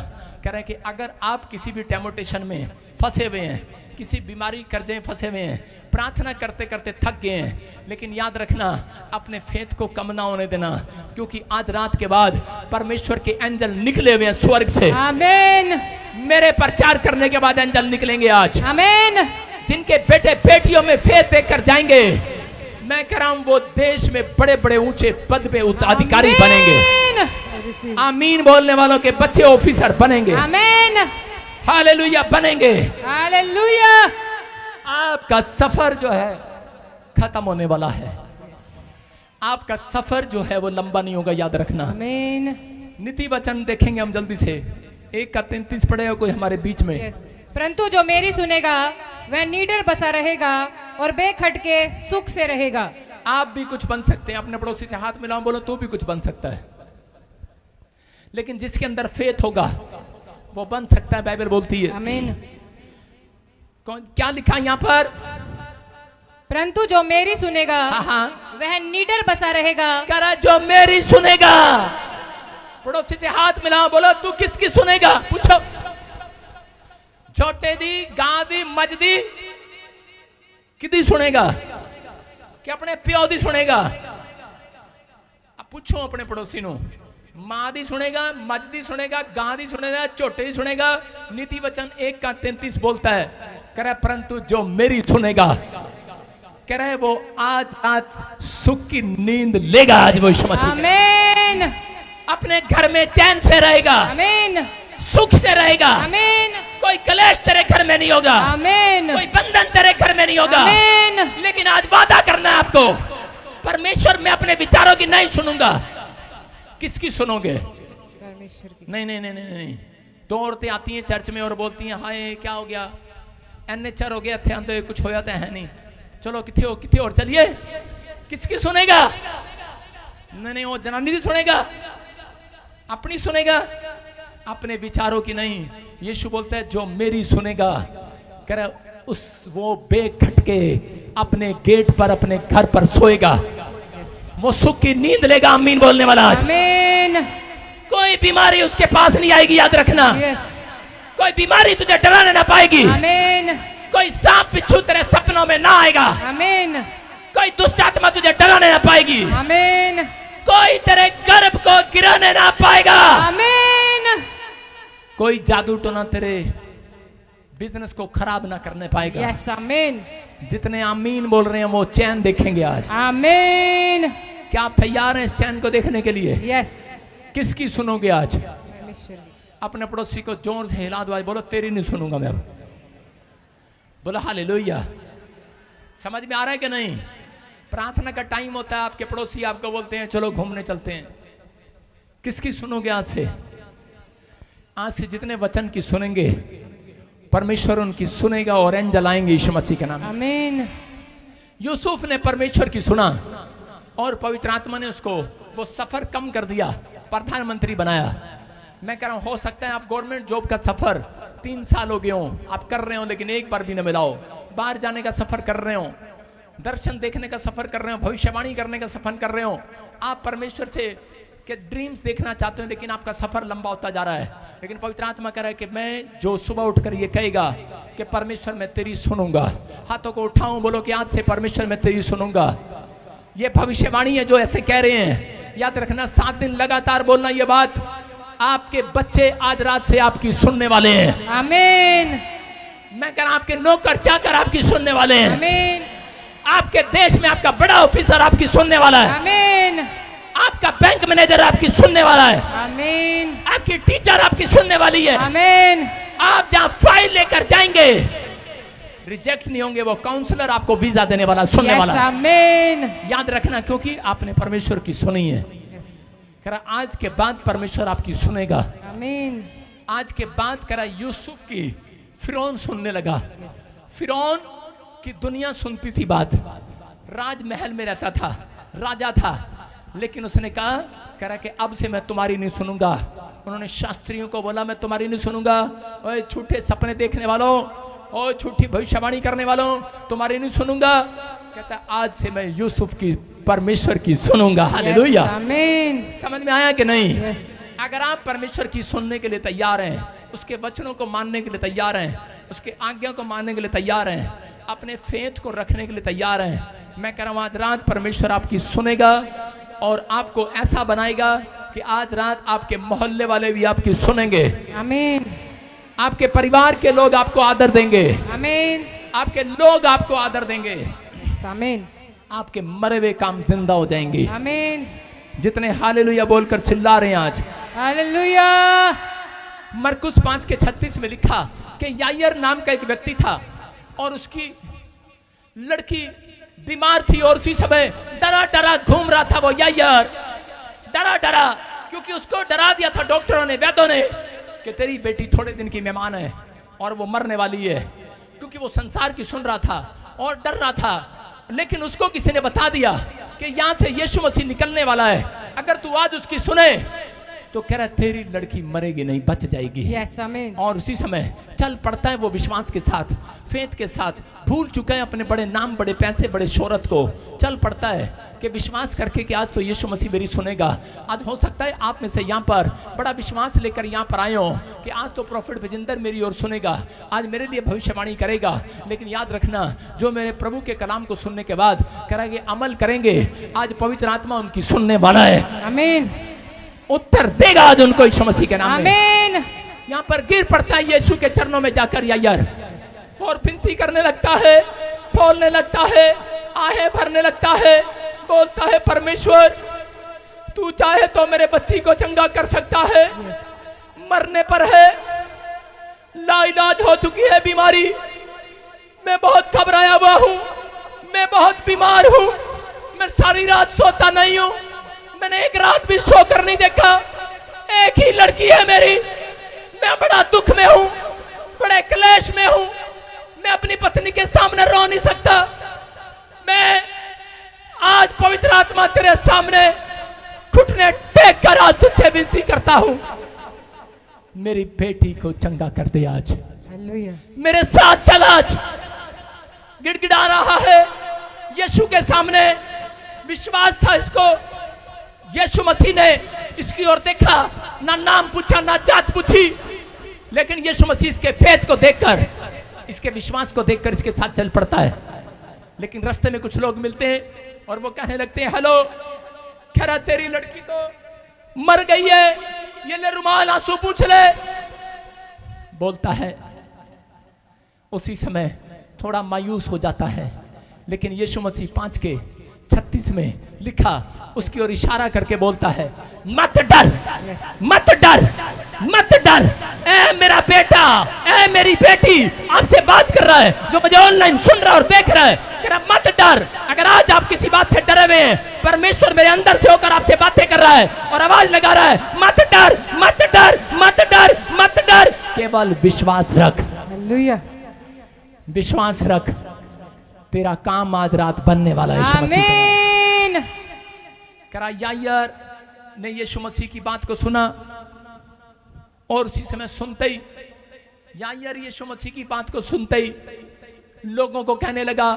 कह रहे कि अगर आप किसी भी टेमोटेशन में फंसे हुए हैं किसी बीमारी कर्जे में फंसे हुए हैं प्रार्थना करते करते थक गए हैं लेकिन याद रखना अपने फेत को कम ना होने देना क्योंकि आज रात के बाद परमेश्वर के एंजल निकले हुए हैं स्वर्ग से Amen. मेरे प्रचार करने के बाद एंजल निकलेंगे आज Amen. जिनके बेटे बेटियों में फेथ देकर जाएँगे मैं कह रहा हूँ वो देश में बड़े बड़े ऊँचे पद पे उत- अधिकारी बनेंगे. आमीन बोलने वालों के बच्चे ऑफिसर बनेंगे Amen. हालेलुया बनेंगे। Hallelujah. आपका सफ़र जो है खत्म होने वाला है। आपका सफ़र जो है वो लंबा नहीं होगा याद रखना। नीति वचन देखेंगे हम जल्दी से। एक का तैतीस पड़ेगा कोई हमारे बीच में। Yes. परंतु जो मेरी सुनेगा वह नीडर बसा रहेगा और बेखटके सुख से रहेगा। आप भी कुछ बन सकते हैं अपने पड़ोसी से हाथ मिलाओ बोलो तू भी कुछ बन सकता है। लेकिन जिसके अंदर फेथ होगा वो बन सकता है बाइबल बोलती है। आमीन कौन क्या लिखा यहाँ पर? परंतु जो मेरी सुनेगा हाँ हाँ। वह नीडर बसा रहेगा। करा जो मेरी सुनेगा। पड़ोसी से हाथ मिलाओ बोलो तू किसकी सुनेगा? पूछो। छोटे दी गां दी मज दी। किदी सुनेगा? कि अपने प्यो दी सुनेगा? पूछो अपने पड़ोसी नो। माँ दी सुनेगा मज दी सुनेगा गां दी सुनेगा छोटे दी सुनेगा। नीति वचन एक का तैतीस बोलता है। कह रहा परंतु जो मेरी सुनेगा कह रहा वो आज आज सुख की नींद लेगा आज वो यीशु मसीह। अपने घर में चैन से रहेगा। आमीन। सुख से रहेगा। आमीन। कोई कलेश तेरे घर में नहीं होगा। आमीन। कोई बंधन तेरे घर में नहीं होगा। आमीन। लेकिन आज वादा करना है आपको। परमेश्वर मैं अपने विचारों की नहीं सुनूँगा। किसकी सुनोगे? परमेश्वर की। नहीं नहीं नहीं नहीं नहीं। दो औरतें आती हैं चर्च में और बोलती हैं हाय क्या हो गया? एन एनएचआर हो गया थे कुछ होया तो है नहीं। चलो किथे हो किथे और चलिए। किसकी सुनेगा? नहीं नहीं वो जनानी भी सुनेगा। अपनी सुनेगा। अपने विचारों की नहीं। यीशु बोलता है जो मेरी सुनेगा। कह उस वो बेग खटके अपने गेट पर अपने घर पर सोएगा। वो सुख की नींद लेगा अमीन बोलने वाला आज। आमीन कोई बीमारी उसके पास नहीं आएगी याद रखना। यस कोई बीमारी तुझे डराने ना पाएगी। आमीन कोई सांप बिच्छू तेरे सपनों में ना आएगा। आमीन कोई दुष्ट आत्मा तुझे डराने ना पाएगी। आमीन कोई तेरे गर्भ को गिराने ना पाएगा। आमीन कोई जादू टोना तेरे बिज़नेस को खराब ना करने पाएगा। यस आमीन जितने आमीन बोल रहे हैं वो चैन देखेंगे आज। आमीन क्या आप तैयार हैं इस चैन को देखने के लिए? यस किसकी सुनोगे आज? अपने पड़ोसी को ज़ोर से हिला दो आज बोलो तेरी नहीं सुनूँगा मैं बोलो हालेलुया समझ में आ रहा है कि नहीं? प्रार्थना का टाइम होता है आपके पड़ोसी आपको बोलते हैं चलो घूमने चलते हैं। किसकी सुनोगे आज से? आज से जितने वचन की सुनेंगे परमेश्वर उनकी सुनेगा और एंजल आएँगे यीशु मसीह के नाम आमीन यूसुफ ने परमेश्वर की सुना। और पवित्र आत्मा ने उसको वो सफ़र कम कर दिया, प्रधानमंत्री बनाया। मैं कह रहा हूँ, हो सकता है आप गवर्नमेंट जॉब का सफ़र तीन साल हो गए हो, आप कर रहे हो, लेकिन एक बार भी न मिलाओ। बाहर जाने का सफ़र कर रहे हो, दर्शन देखने का सफ़र कर रहे हो, भविष्यवाणी करने का सफ़र कर रहे हो, आप परमेश्वर से के ड्रीम्स देखना चाहते हो, लेकिन आपका सफ़र लंबा होता जा रहा है। लेकिन पवित्र आत्मा कह रहा है कि मैं जो सुबह उठकर ये कहेगा कि परमेश्वर, मैं तेरी सुनूँगा। हाथों को उठाऊं, बोलो कि आज से परमेश्वर, मैं तेरी सुनूँगा। ये भविष्यवाणी है जो ऐसे कह रहे हैं। याद रखना सात दिन लगातार बोलना ये बात आपके बच्चे आज रात से आपकी सुनने वाले हैं। आमीन। मैं कह रहा हूँ, आपके नौकर चाकर आपकी सुनने वाले हैं। आमीन। आपके देश में आपका बड़ा ऑफिसर आपकी सुनने वाला है। आमीन। आपका बैंक मैनेजर आपकी सुनने वाला है। आमीन। आपकी टीचर आपकी सुनने वाली है। आमीन। आप जहाँ फ़ाइल लेकर जाएँगे रिजेक्ट नहीं होंगे वो काउंसलर आपको वीज़ा देने वाला सुनने यस वाला। आमीन याद रखना क्योंकि आपने परमेश्वर की सुनी है। रहा आज के बाद परमेश्वर आपकी सुनेगा। आमीन आज के बाद कह रहा यूसुफ की फिरौन सुनने लगा। फिरौन की दुनिया सुनती थी बात। राजमहल में रहता था राजा था। लेकिन उसने कहा करा कि अब से मैं तुम्हारी नहीं सुनूँगा। उन्होंने शास्त्रियों को बोला मैं तुम्हारी नहीं सुनूँगा। ओए झूठे सपने देखने वालों ओ झूठी भविष्यवाणी करने वालों तुम्हारी नहीं सुनूँगा। कहता आज से मैं यूसुफ की परमेश्वर की सुनूँगा। हालेलुया। आमीन। समझ में आया कि नहीं? अगर आप परमेश्वर की सुनने के लिए तैयार हैं उसके वचनों को मानने के लिए तैयार हैं उसके आज्ञा को मानने के लिए तैयार हैं अपने फेत को रखने के लिए तैयार हैं मैं कह रहा हूँ आज रात परमेश्वर आपकी सुनेगा और आपको ऐसा बनाएगा कि आज रात आपके मोहल्ले वाले भी आपकी सुनेंगे। आमीन। आपके परिवार के लोग आपको आदर देंगे। आमीन आपके लोग आपको आदर देंगे। आमीन आपके मरे हुए काम ज़िंदा हो जाएँगे। आमीन जितने हालेलुया बोलकर चिल्ला रहे हैं आज। हालेलुया मरकुस पाँच के छत्तीस में लिखा कि यायर नाम का एक व्यक्ति था और उसकी लड़की बीमार थी और उसी समय डरा डरा घूम रहा था वो यायर डरा डरा क्योंकि उसको डरा दिया था डॉक्टरों ने वैद्यों ने। कि तेरी बेटी थोड़े दिन की मेहमान है और वो मरने वाली है, क्योंकि वो संसार की सुन रहा था और डर रहा था। लेकिन उसको किसी ने बता दिया कि यहाँ से यीशु मसीह निकलने वाला है। अगर तू आज उसकी सुने तो कह रहा तेरी लड़की मरेगी नहीं बच जाएगी। आमीन और उसी समय चल पड़ता है वो विश्वास के साथ फेत के साथ भूल चुका है अपने बड़े नाम बड़े पैसे बड़े शोहरत को। चल पड़ता है कि विश्वास करके कि आज तो यीशु मसीह मेरी सुनेगा। आज हो सकता है आप में से यहाँ पर बड़ा विश्वास लेकर यहाँ पर आए हो कि आज तो प्रॉफिट विजिंदर मेरी ओर सुनेगा। आज मेरे लिए भविष्यवाणी करेगा। लेकिन याद रखना जो मेरे प्रभु के कलाम को सुनने के बाद करेंगे अमल करेंगे आज पवित्र आत्मा उनकी सुनने वाला है। आमीन उत्तर देगा आज उनको यीशु मसीह के नाम में। यहाँ पर गिर पड़ता है यीशु के चरणों में जाकर यायर। और विनती करने लगता है बोलने लगता है आहे भरने लगता है बोलता है परमेश्वर तू चाहे तो मेरे बच्ची को चंगा कर सकता है। मरने पर है। लाइलाज हो चुकी है बीमारी। मैं बहुत घबराया हुआ हूँ। मैं बहुत बीमार हूँ। मैं सारी रात सोता नहीं हूँ। मैंने एक रात भी सोकर नहीं देखा। एक ही लड़की है मेरी। मैं बड़ा दुख में हूँ बड़े क्लेश में हूँ। मैं अपनी पत्नी के सामने रो नहीं सकता। मैं आज पवित्र आत्मा तेरे सामने घुटने टेक कर आज तुझसे विनती करता हूँ। मेरी बेटी को चंगा कर दे आज। मेरे साथ चल आज। गिड़गिड़ा रहा है। यीशु के सामने विश्वास था इसको। यीशु मसीह ने इसकी ओर देखा, ना नाम पूछा, ना जात पूछी, लेकिन यीशु मसीह इसके फेत को देखकर, इसके विश्वास को देखकर इसके साथ चल पड़ता है। लेकिन रास्ते में कुछ लोग मिलते हैं और वो कहने लगते हैं, हेलो खरा तेरी लड़की तो मर गई है, ये ले रुमाल, आँसू पूछ ले। बोलता है। उसी समय थोड़ा मायूस हो जाता है, लेकिन यीशु मसीह पाँच के छत्तीस में लिखा उसकी ओर इशारा करके बोलता है मत डर मत डर मत डर। ए मेरा बेटा ए मेरी बेटी आपसे बात कर रहा है जो मुझे ऑनलाइन सुन रहा है और देख रहा है। कह मत डर अगर आज आप किसी बात से डरे हुए हैं परमेश्वर मेरे अंदर से होकर आपसे बातें कर रहा है और आवाज़ लगा रहा है मत डर मत डर मत डर मत डर। केवल विश्वास रख। विश्वास रख। तेरा काम आज रात बनने वाला है करा यायर ने यीशु मसीह की बात को सुना और उसी समय सुनते ही यायर यीशु मसीह की बात को सुनते ही लोगों को कहने लगा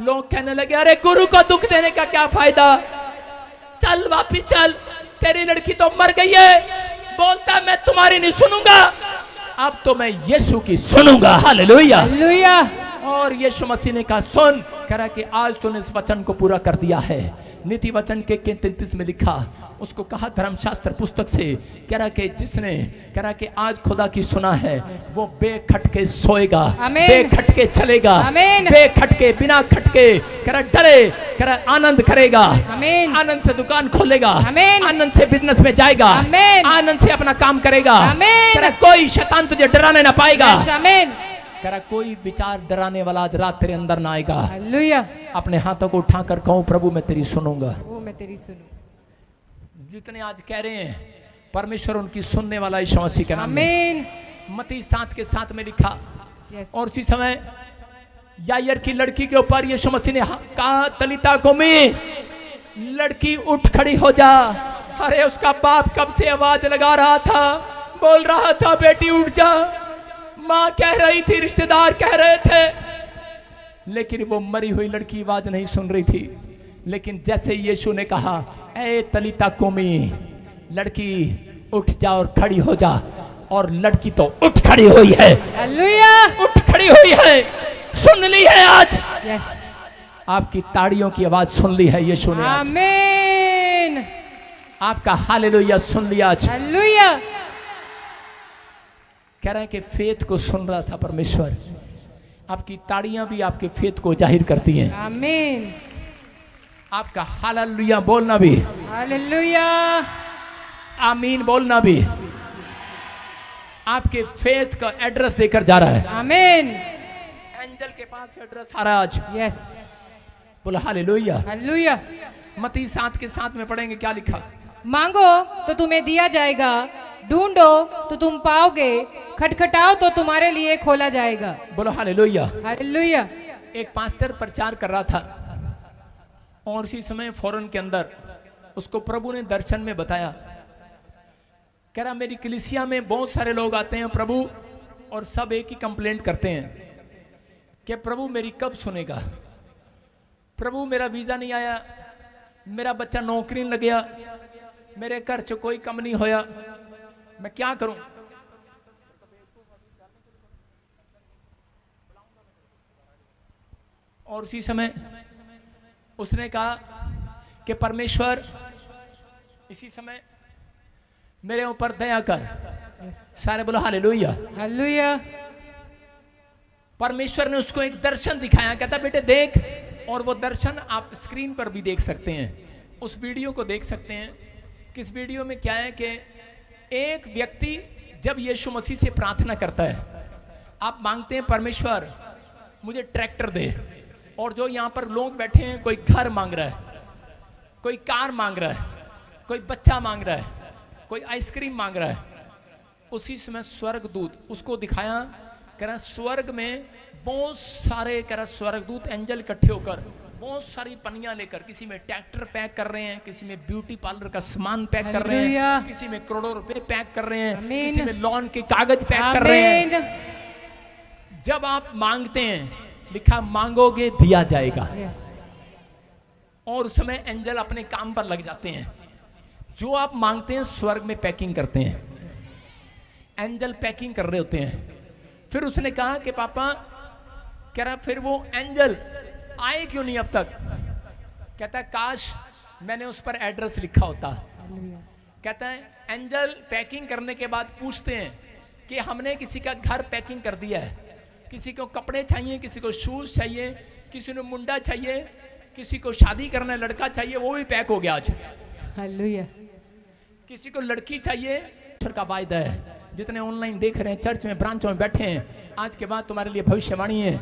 लोग कहने लगे अरे गुरु को दुख देने का क्या फ़ायदा? चल वापिस चल तेरी लड़की तो मर गई है बोलता मैं तुम्हारी नहीं सुनूँगा अब तो मैं यीशु की सुनूँगा। हालेलुया। हालेलुया। और यीशु मसीह ने कहा सुन कह रहा कि आज तूने इस वचन को पूरा कर दिया है। नीति वचन के के तैतीस में लिखा उसको कहा धर्मशास्त्र पुस्तक से कह रहा कि जिसने कह रहा कि आज खुदा की सुना है वो बेखटके सोएगा बेखटके चलेगा। बेखटके बिना खटके कह रहा डरे कह रहा आनंद करेगा आनंद से दुकान खोलेगा। आनंद से बिज़नेस में जाएगा आनंद से अपना काम करेगा कह रहा कोई शैतान तुझे डराने ना पाएगा। रहा कोई विचार डराने वाला आज रात तेरे अंदर ना आएगा। अपने हाथों को उठाकर कहूँ प्रभु मैं तेरी सुनूँगा। वो मैं तेरी सुनूं। जितने आज कह रहे हैं परमेश्वर उनकी सुनने वाला यीशु मसीह के नाम मती सात के साथ में लिखा और उसी समय यायर की लड़की के ऊपर यीशु मसीह ने कहा तलिता को में लड़की उठ खड़ी हो जा। अरे उसका बाप कब से आवाज़ लगा रहा था बोल रहा था बेटी उठ जा। माँ कह रही थी रिश्तेदार कह रहे थे। लेकिन वो मरी हुई लड़की आवाज़ नहीं सुन रही थी। लेकिन जैसे यीशु ने कहा ए तलिता कुमी लड़की उठ जा और खड़ी हो जा। और लड़की तो उठ खड़ी हुई है। उठ खड़ी हुई है। सुन ली है आज। यस आपकी ताड़ियों की आवाज़ सुन ली है यीशु ने आज। आमीन। आपका हालेलुया सुन लिया आज। हालेलुया। कह रहे हैं कि फेथ को सुन रहा था परमेश्वर। आपकी ताड़ियाँ भी आपके फेत को ज़ाहिर करती हैं। आमीन। आपका हालेलुया बोलना भी। हालेलुया। आमीन बोलना भी। आपके फेथ का एड्रेस देकर जा रहा है। आमीन। एंजल के पास एड्रेस आ रहा आज। यस। बोला हालेलुया। हालेलुया। मती सात के साथ में पढ़ेंगे क्या लिखा? मांगो तो तुम्हें दिया जाएगा। ढूंढो तो तुम पाओगे खटखटाओ तो तुम्हारे लिए खोला जाएगा। बोलो हालेलुया। हालेलुया। एक पास्टर प्रचार कर रहा था और उसी समय फ़ौरन के अंदर उसको प्रभु ने दर्शन में बताया। कह रहा मेरी कलिसिया में बहुत सारे लोग आते हैं प्रभु और सब एक ही कंप्लेंट करते हैं कि प्रभु मेरी कब सुनेगा। प्रभु मेरा वीज़ा नहीं आया मेरा बच्चा नौकरी लग गया मेरे घर च कोई कम नहीं होया। मैं क्या करूँ? और उसी समय उसने कहा कि परमेश्वर इसी समय मेरे ऊपर दया कर। सारे बोलो हालेलुया हालेलुया परमेश्वर ने उसको एक दर्शन दिखाया। कहता बेटे देख। और वो दर्शन आप स्क्रीन पर भी देख सकते हैं। उस वीडियो को देख सकते हैं। किस वीडियो में क्या है कि एक व्यक्ति जब यीशु मसीह से प्रार्थना करता है, आप मांगते हैं, परमेश्वर, मुझे ट्रैक्टर दे। और जो यहाँ पर लोग बैठे हैं, कोई घर मांग रहा है, कोई कार मांग रहा है, कोई बच्चा मांग रहा है, कोई आइसक्रीम मांग रहा है, उसी समय स्वर्ग दूत उसको दिखाया, कह रहा, स्वर्ग में बहुत सारे, कह रहा स्वर्ग दूत एंजल इकट्ठे होकर बहुत सारी पनियाँ लेकर किसी में ट्रैक्टर पैक कर रहे हैं किसी में ब्यूटी पार्लर का सामान पैक कर रहे हैं किसी में करोड़ों रुपए पैक कर रहे हैं। किसी में लॉन के कागज़ पैक कर रहे हैं। जब आप मांगते हैं लिखा मांगोगे दिया जाएगा। और उस समय एंजल अपने काम पर लग जाते हैं। जो आप मांगते हैं स्वर्ग में पैकिंग करते हैं। एंजल पैकिंग कर रहे होते हैं। फिर उसने कहा कि पापा कह रहा फिर वो एंजल आए क्यों नहीं अब तक? कहता है काश मैंने उस पर एड्रेस लिखा होता। कहता है एंजल पैकिंग करने के बाद पूछते हैं कि हमने किसी का घर पैकिंग कर दिया है। किसी को कपड़े चाहिए किसी को शूज़ चाहिए किसी को मुंडा चाहिए किसी को शादी करना लड़का चाहिए वो भी पैक हो गया आज। किसी को लड़की चाहिए का वायदा है। जितने ऑनलाइन देख रहे हैं चर्च में ब्रांचों में बैठे हैं आज के बाद तुम्हारे लिए भविष्यवाणी है।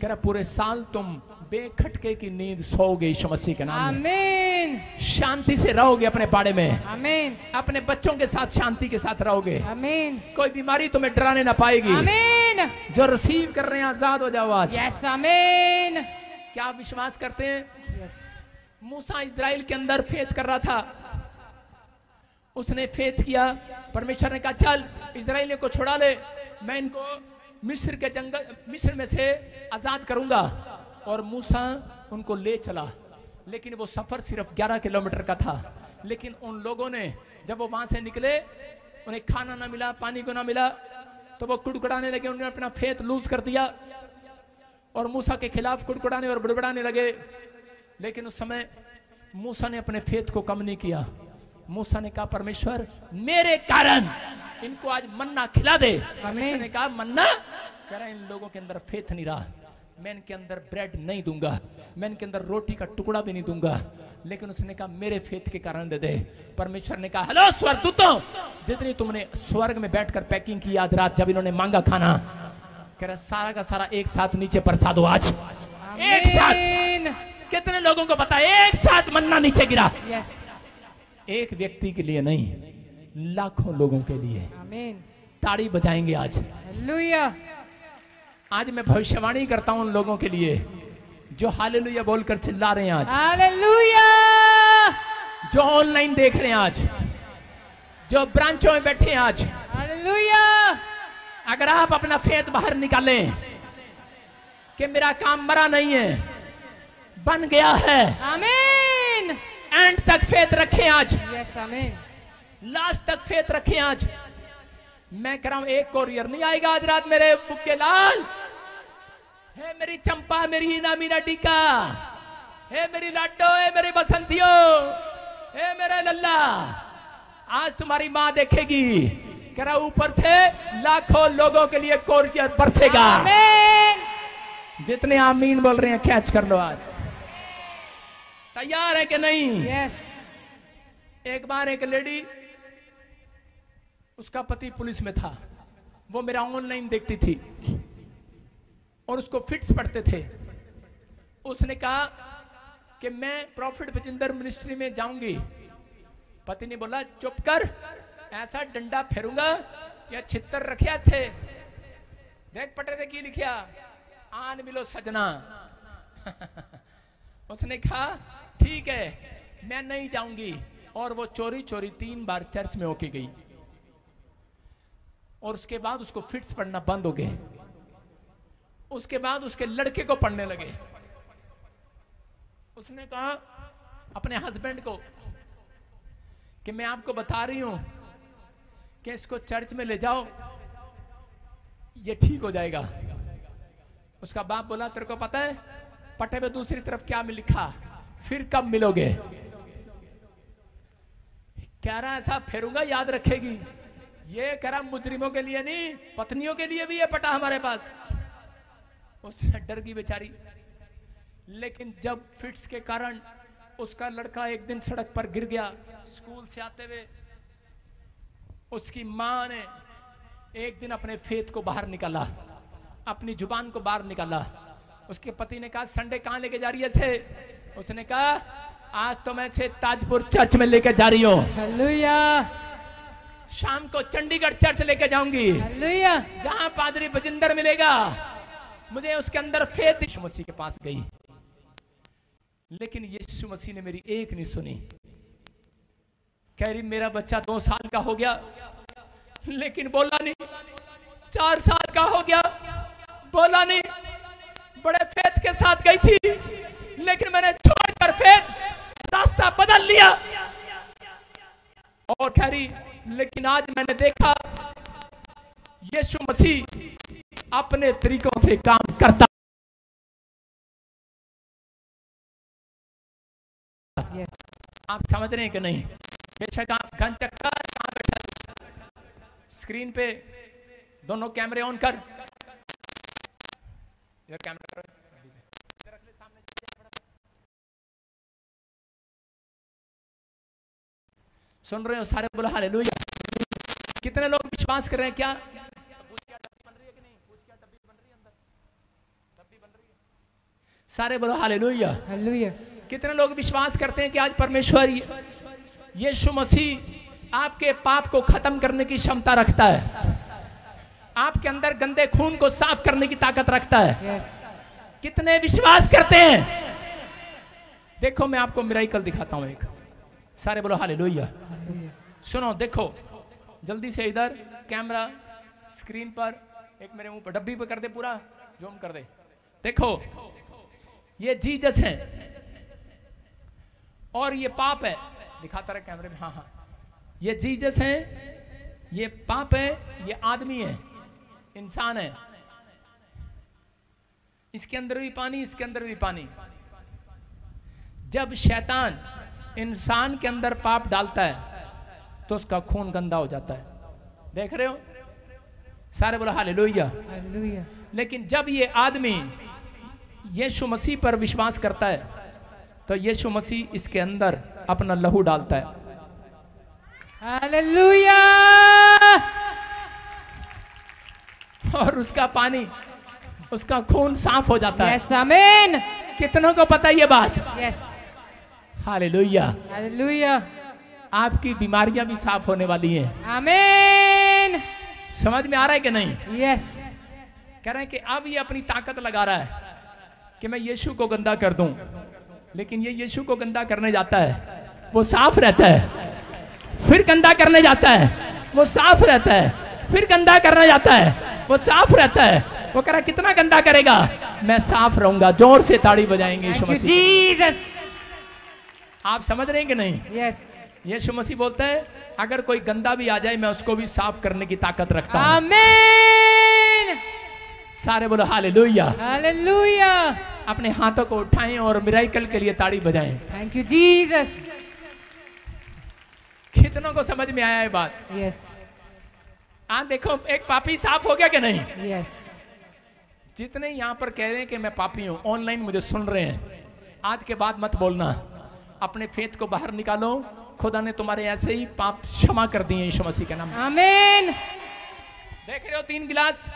कह रहा पूरे साल तुम बेखटके की नींद सो यीशु मसीह के नाम में। आमीन। शांति से रहोगे अपने पाड़े में। आमीन। अपने बच्चों के साथ शांति के साथ रहोगे। आमीन। कोई बीमारी तुम्हें डराने ना पाएगी। आमीन। जो रिसीव कर रहे हैं आज़ाद हो जाओ आज। यस आमीन। क्या आप विश्वास करते हैं? यस मूसा इज़राइल के अंदर फेथ कर रहा था। उसने फेथ किया। परमेश्वर ने कहा चल इज़राइलियों को छुड़ा ले। मैं इनको मिस्र के जंगल मिस्र में से आज़ाद करूँगा। और मूसा उनको ले चला। लेकिन वो सफ़र सिर्फ़ 11 किलोमीटर का था। लेकिन उन लोगों ने जब वो वहाँ से निकले उन्हें खाना ना मिला पानी को ना मिला तो वो कुड़कुड़ाने लगे उन्होंने अपना फेथ लूज कर दिया और मूसा के खिलाफ कुड़कुड़ाने और बड़बड़ाने लगे। लेकिन उस समय मूसा ने अपने फेत को कम नहीं किया। मूसा ने कहा परमेश्वर मेरे कारण इनको आज मन्ना खिला दे। परमेश्वर ने कहा मन्ना कह रहा इन लोगों के अंदर फेत नहीं रहा। मैं इनके अंदर ब्रेड नहीं दूँगा। मैं इनके अंदर रोटी का टुकड़ा भी नहीं दूँगा। लेकिन उसने कहा मेरे फेथ के कारण दे दे। परमेश्वर ने कहा हेलो स्वर्ग दूतों जितनी तुमने स्वर्ग में बैठकर पैकिंग की आज रात जब इन्होंने मांगा खाना कह रहा सारा का सारा एक साथ नीचे परसा दो आज। एक साथ। कितने लोगों को पता एक साथ मन्ना नीचे गिरा। एक व्यक्ति के लिए नहीं लाखों लोगों के लिए। ताड़ी बजाएँगे आज। हालेलुया आज मैं भविष्यवाणी करता हूँ उन लोगों के लिए जो हालेलुया बोलकर चिल्ला रहे हैं आज। हालेलुया। जो ऑनलाइन देख रहे हैं आज जो ब्रांचों में बैठे हैं आज। हालेलुया। अगर आप अपना फेत बाहर निकालें कि मेरा काम मरा नहीं है बन गया है। आमीन। एंड तक फेत रखें आज। यस आमीन। लास्ट तक फेत रखें आज। मैं कह रहा हूँ एक कोरियर नहीं आएगा आज रात मेरे बुक्के लाल। हे मेरी चंपा मेरी हीना मीना टीका। हे मेरी लाडो हे मेरी बसंतियो। है मेरा लल्ला। आज तुम्हारी माँ देखेगी। कह रहा ऊपर से लाखों लोगों के लिए कोरियर बरसेगा। जितने आमीन बोल रहे हैं कैच कर लो आज। तैयार है कि नहीं? यस एक बार एक लेडी उसका पति पुलिस में था। वो मेरा ऑनलाइन देखती थी। और उसको फिट्स पड़ते थे। उसने कहा कि मैं प्रॉफिट बजिंदर मिनिस्ट्री में जाऊँगी। पति ने बोला, चुप कर, ऐसा डंडा फेरूँगा या छितर रखिया थे। देख पटे थे की लिखिया, आन मिलो सजना। उसने कहा, ठीक है, मैं नहीं जाऊँगी। और वो चोरी चोरी तीन बार चर्च में होके गई। और उसके बाद उसको फिट्स पढ़ना बंद हो गए। उसके बाद उसके लड़के को पढ़ने लगे। उसने कहा, अपने हस्बैंड को, कि मैं आपको बता रही हूँ कि इसको चर्च में ले जाओ, ये ठीक हो जाएगा। उसका बाप बोला, तेरे को पता है, पटे में दूसरी तरफ़ क्या में लिखा? फिर कब मिलोगे? कह रहा ऐसा फेरूँगा, याद रखेगी। ये कह रहा मुजरिमों के लिए नहीं, पत्नियों के लिए भी ये पटा हमारे पास। उसने डर गई बेचारी। लेकिन जब फिट्स के कारण उसका लड़का एक दिन सड़क पर गिर गया, स्कूल से आते हुए, उसकी माँ ने एक दिन अपने फेत को बाहर निकाला, अपनी ज़ुबान को बाहर निकाला। उसके पति ने कहा, संडे कहाँ लेके जा रही है से उसने कहा, आज तो मैं से ताजपुर चर्च में लेके जा रही हूँ। शाम को चंडीगढ़ चर्च लेके जाऊँगी। हालेलुया। जहाँ पादरी बजिंदर मिलेगा मुझे उसके अंदर फेत यीशु मसीह के पास गई। लेकिन यीशु मसीह ने मेरी एक नहीं सुनी। कह रही मेरा बच्चा दो साल का हो गया। लेकिन बोला नहीं। चार साल का हो गया। बोला नहीं। बड़े फेथ के साथ गई थी। लेकिन मैंने छोड़कर फेथ रास्ता बदल लिया। और कह रही लेकिन आज मैंने देखा यीशु मसीह अपने तरीकों से काम करता यस आप समझ रहे हैं कि नहीं? बेशक आप घन चक्कर स्क्रीन पे दोनों कैमरे ऑन कर। इधर कैमरा सुन रहे हो सारे बोलो हालेलुया। कितने लोग विश्वास कर रहे हैं क्या? सारे बोलो हालेलुया। कितने लोग विश्वास करते हैं कि आज परमेश्वर ये- यीशु मसीह आपके पाप को खत्म करने की क्षमता रखता है। आपके अंदर गंदे खून को साफ़ करने की ताकत रखता है। कितने विश्वास करते हैं? देखो मैं आपको मिराइकल दिखाता हूँ एक। सारे बोलो हाले लोहिया सुनो, देखो, जल्दी से इधर, कैमरा, स्क्रीन पर, एक मेरे मुँह पर डब्बी पे कर दे पूरा जूम कर दे। देखो, ये जीजस है, और ये पाप है। दिखाता रहे कैमरे में हाँ हाँ। ये जीजस है, ये पाप है, ये आदमी है, इंसान है। इसके अंदर भी पानी, इसके अंदर भी पानी। जब शैतान इंसान के अंदर पाप डालता है तो उसका खून गंदा हो जाता है। देख रहे हो? सारे बोला हाले लोहिया लेकिन जब ये आदमी यीशु मसीह पर विश्वास करता है तो यीशु मसीह इसके अंदर अपना लहू डालता है। हालेलुया। और उसका पानी उसका खून साफ़ हो जाता है। यस कितनों को पता ये बात? Yes hallelujah. हालेलुया। आपकी बीमारियाँ भी साफ़ होने वाली हैं। आमीन। समझ में आ रहा है कि नहीं? यस कह रहे हैं कि अब ये अपनी ताकत लगा रहा है कि मैं यीशु को गंदा कर दूँ। लेकिन ये यीशु को गंदा करने जाता है वो साफ़ रहता है। फिर गंदा करने जाता है वो साफ़ रहता है। फिर गंदा करने जाता है वो साफ़ रहता है। वो कह रहा कितना गंदा करेगा? मैं साफ़ रहूँगा ज़ोर से ताड़ी बजाएँगे यीशु थैंक यू मसीह जीसस आप समझ रहे हैं कि नहीं? यस यीशु मसीह बोलता है अगर कोई गंदा भी आ जाए मैं उसको भी साफ़ करने की ताकत रखता हूँ। सारे बोलो हालेलुया। हालेलुया अपने हाथों को उठाएँ और मिराइकल के लिए ताड़ी बजाएँ। थैंक यू जीसस कितनों को समझ में आया ये बात? यस हाँ देखो एक पापी साफ़ हो गया कि नहीं? यस जितने यहाँ पर कह रहे हैं कि मैं पापी हूँ ऑनलाइन मुझे सुन रहे हैं। आज के बाद मत बोलना। अपने फेत को बाहर निकालो। खुदा ने तुम्हारे ऐसे ही पाप क्षमा कर दिए यीशु मसीह के नाम। में। आमीन। देख रहे हो तीन गिलास?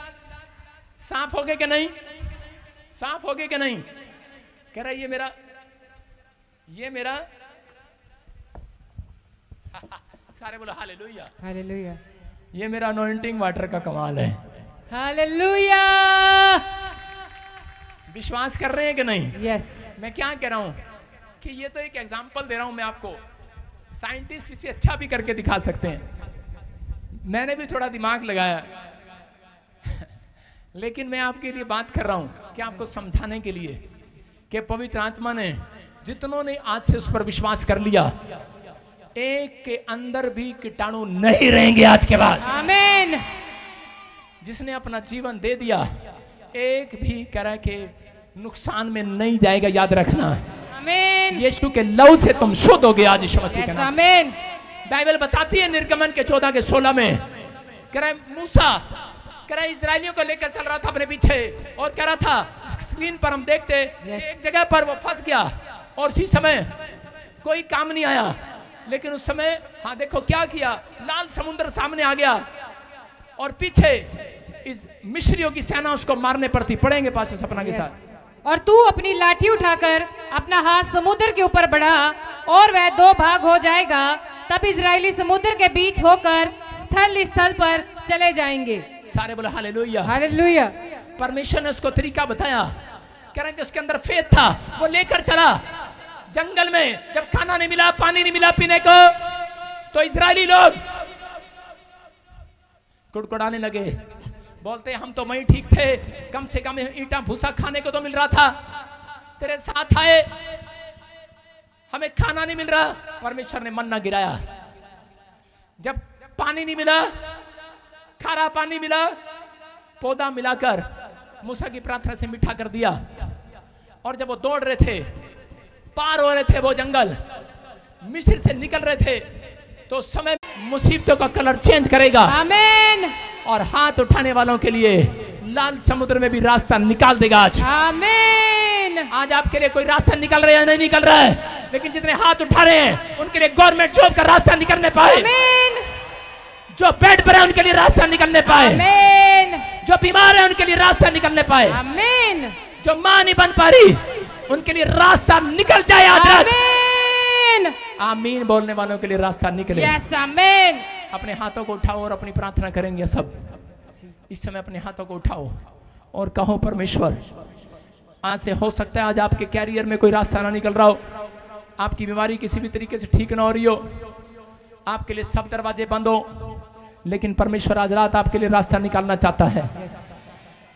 साफ़ हो गए कि नहीं? साफ़ हो गए कि नहीं? कह रहा ये मेरा ये मेरा सारे बोलो हालेलुया। हालेलुया। ये मेरा अनोइंटिंग वाटर का कमाल है। हालेलुया। विश्वास कर रहे हैं कि नहीं? Yes yes. मैं क्या कह रहा हूँ? कि ये तो एक एग्ज़ाम्पल दे रहा हूँ मैं आपको। साइंटिस्ट इसे अच्छा भी करके दिखा सकते हैं। मैंने भी थोड़ा दिमाग लगाया। लेकिन मैं आपके लिए बात कर रहा हूँ कि आपको समझाने के लिए कि पवित्र आत्मा ने जितनों ने आज से उस पर विश्वास कर लिया एक के अंदर भी कीटाणु नहीं रहेंगे आज के बाद। आमीन जिसने अपना जीवन दे दिया एक भी तरह के नुकसान में नहीं जाएगा याद रखना। यीशु के लव से तुम शुद्ध हो गए आज यीशु मसीह के नाम। बाइबल बताती है निर्गमन के चौदह के सोलह में। कह रहा है मूसा कह रहा है इसराइलियों को लेकर चल रहा था अपने पीछे। और कह रहा था स्क्रीन पर हम देखते Yes. एक जगह पर वो फंस गया। और उसी समय कोई काम नहीं आया। लेकिन उस समय हाँ देखो क्या किया? लाल समुद्र सामने आ गया। और पीछे इस मिश्रियों की सेना उसको मारने पर थी पढ़ेंगे पास सपना के Yes. साथ। और तू अपनी लाठी उठाकर अपना हाथ समुद्र के ऊपर बढ़ा और वह दो भाग हो जाएगा। तब इजरायली समुद्र के बीच होकर स्थल स्थल पर चले जाएँगे। सारे बोले हालेलुया। हालेलुया। परमेश्वर ने उसको तरीका बताया। कह रहे उसके अंदर फेत था वो लेकर चला। जंगल में जब खाना नहीं मिला पानी नहीं मिला पीने को तो इसराइली लोग कुड़कुड़ाने लगे। बोलते, हम तो वहीं ठीक थे, कम से कम ईटा भूसा खाने को तो मिल रहा था। तेरे साथ आए, हमें खाना नहीं मिल रहा। परमेश्वर ने मन्ना गिराया। जब पानी नहीं मिला, खारा पानी मिला, पौधा मिलाकर मूसा की प्रार्थना से मीठा कर दिया। और जब वो दौड़ रहे थे, पार हो रहे थे वो जंगल, मिस्र से निकल रहे थे तो समय मुसीबतों का कलर चेंज करेगा। आमीन और हाथ उठाने वालों के लिए लाल समुद्र में भी रास्ता निकाल देगा आज। आमीन आज आपके लिए कोई रास्ता निकल रहा है या नहीं निकल रहा है? लेकिन जितने हाथ उठा रहे हैं उनके लिए गवर्नमेंट जॉब का रास्ता निकलने पाए। जो बेड पर है उनके लिए रास्ता निकलने पाए। जो बीमार है उनके लिए रास्ता निकलने पाए। आमीन जो माँ नहीं बन पा रही उनके लिए रास्ता निकल जाए आज आमीन आमीन बोलने वालों के लिए रास्ता निकले। यस आमीन अपने हाथों को उठाओ और अपनी प्रार्थना करेंगे सब। इस समय अपने हाथों को उठाओ और कहो परमेश्वर आज से हो सकता है आज आपके कैरियर में कोई रास्ता ना निकल रहा हो। आपकी बीमारी किसी भी तरीके से ठीक ना हो रही हो। आपके लिए सब दरवाजे बंद हो। लेकिन परमेश्वर आज रात आपके लिए रास्ता निकालना चाहता है।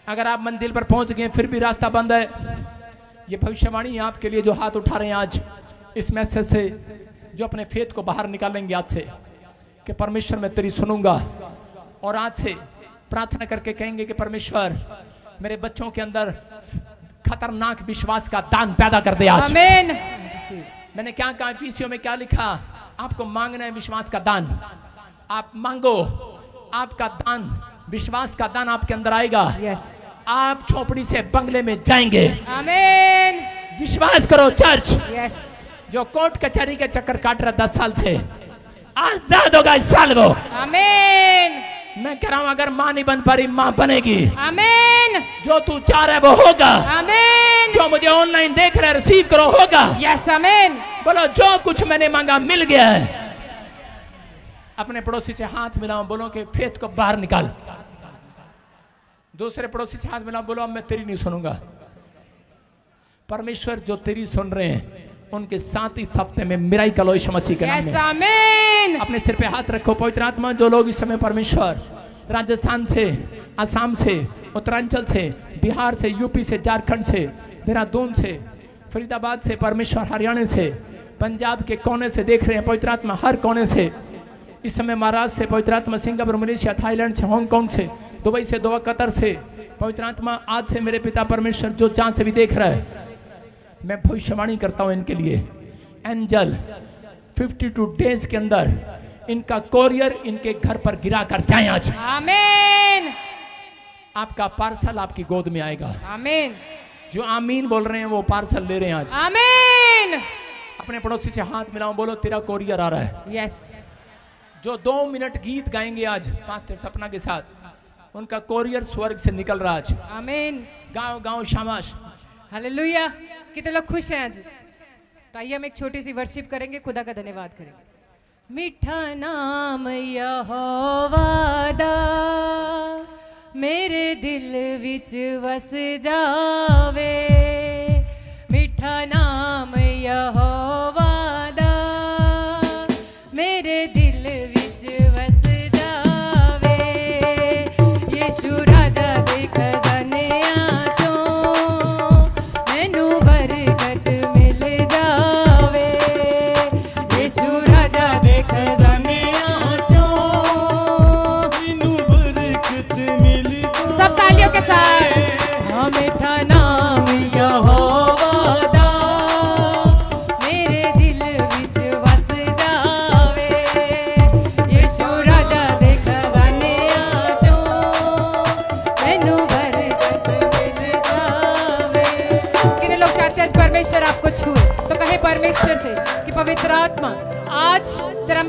अगर आप मंदिर पर पहुँच गए फिर भी रास्ता बंद है। ये भविष्यवाणी आपके लिए जो हाथ उठा रहे हैं आज इस मैसेज से जो अपने फेत को बाहर निकालेंगे आज से कि परमेश्वर मैं तेरी सुनूँगा। और आज से प्रार्थना करके कहेंगे कि परमेश्वर मेरे बच्चों के अंदर खतरनाक विश्वास का दान पैदा कर दे आज। मैंने क्या कहा पीसीओ में क्या लिखा? आपको मांगना है विश्वास का दान। आप मांगो आपका दान विश्वास का दान आपके अंदर आएगा। यस आप झोपड़ी से बंगले में जाएँगे। आमीन विश्वास करो चर्च। यस जो कोर्ट कचहरी के चक्कर काट रहा दस साल से आज़ाद होगा इस साल वो। आमीन। मैं कह रहा हूँ अगर माँ नहीं बन पा रही माँ बनेगी। आमीन। जो तू चाह रहा है वो होगा। आमीन। जो मुझे ऑनलाइन देख रहा है रिसीव करो होगा। यस आमीन। बोलो जो कुछ मैंने मांगा मिल गया है। अपने पड़ोसी से हाथ मिलाओ बोलो कि फेत को बाहर निकाल। दूसरे पड़ोसी से हाथ मिलाओ बोलो अब मैं तेरी नहीं सुनूँगा। परमेश्वर जो तेरी सुन रहे हैं उनके साथ इस हफ़्ते में मिराई कलो यीशु मसीह के नाम में। अपने सिर पे हाथ रखो पवित्र आत्मा जो लोग इस समय परमेश्वर राजस्थान से असम से उत्तरांचल से बिहार से यूपी से झारखंड से देहरादून से फरीदाबाद से परमेश्वर हरियाणा से पंजाब के कोने से देख रहे हैं पवित्र आत्मा हर कोने से। इस समय महाराष्ट्र से पवित्र आत्मा सिंगापुर मलेशिया थाईलैंड से हांगकांग से दुबई से दोहा कतर से पवित्र आत्मा आज से मेरे पिता परमेश्वर जो जहाँ से भी देख रहा है मैं भविष्यवाणी करता हूँ इनके लिए। एंजल 52 डेज़ के अंदर इनका कोरियर इनके घर पर गिरा कर जाए आज। आमीन आपका पार्सल आपकी गोद में आएगा। आमीन जो आमीन बोल रहे हैं वो पार्सल ले रहे हैं आज। आमीन अपने पड़ोसी से हाथ मिलाओ बोलो तेरा कोरियर आ रहा है। यस जो दो मिनट गीत गाएँगे आज मास्टर सपना के साथ उनका कोरियर स्वर्ग से निकल रहा आज। आमीन गाँव गाँव शाबाश। हालेलुया कितने लोग खुश हैं आज? तो आइए हम एक छोटी सी वर्शिप करेंगे, खुदा का धन्यवाद करेंगे। मीठा नाम यहोवादा मेरे दिल विच वस जावे। मीठा नाम यहोवादा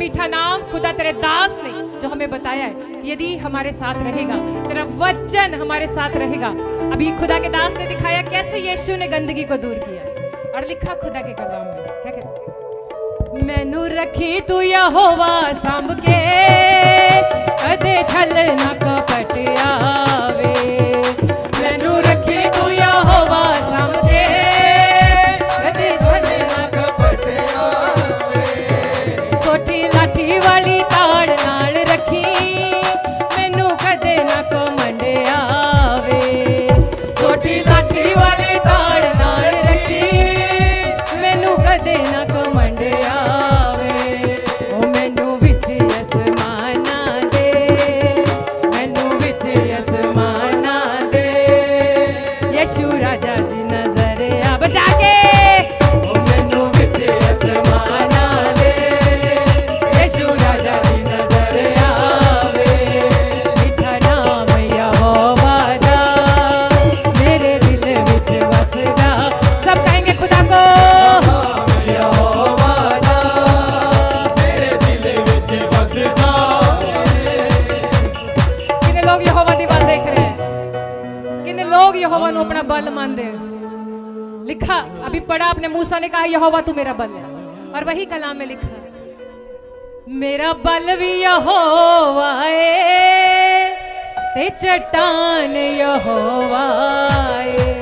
मीठा नाम, खुदा तेरे दास ने, जो हमें बताया है, यदि हमारे साथ रहेगा, तेरा वचन हमारे साथ रहेगा। अभी खुदा के दास ने दिखाया कैसे यीशु ने गंदगी को दूर किया और लिखा खुदा के कलाम में, क्या कहते मैनू रखी तू यहोवा संभ के कदे छल ना कपट पढ़ा अपने मूसा ने कहा, यहोवा, तू मेरा बल है। और वही कलाम में लिखा मेरा बल भी यहोवा है, ते चट्टान यहोवा है।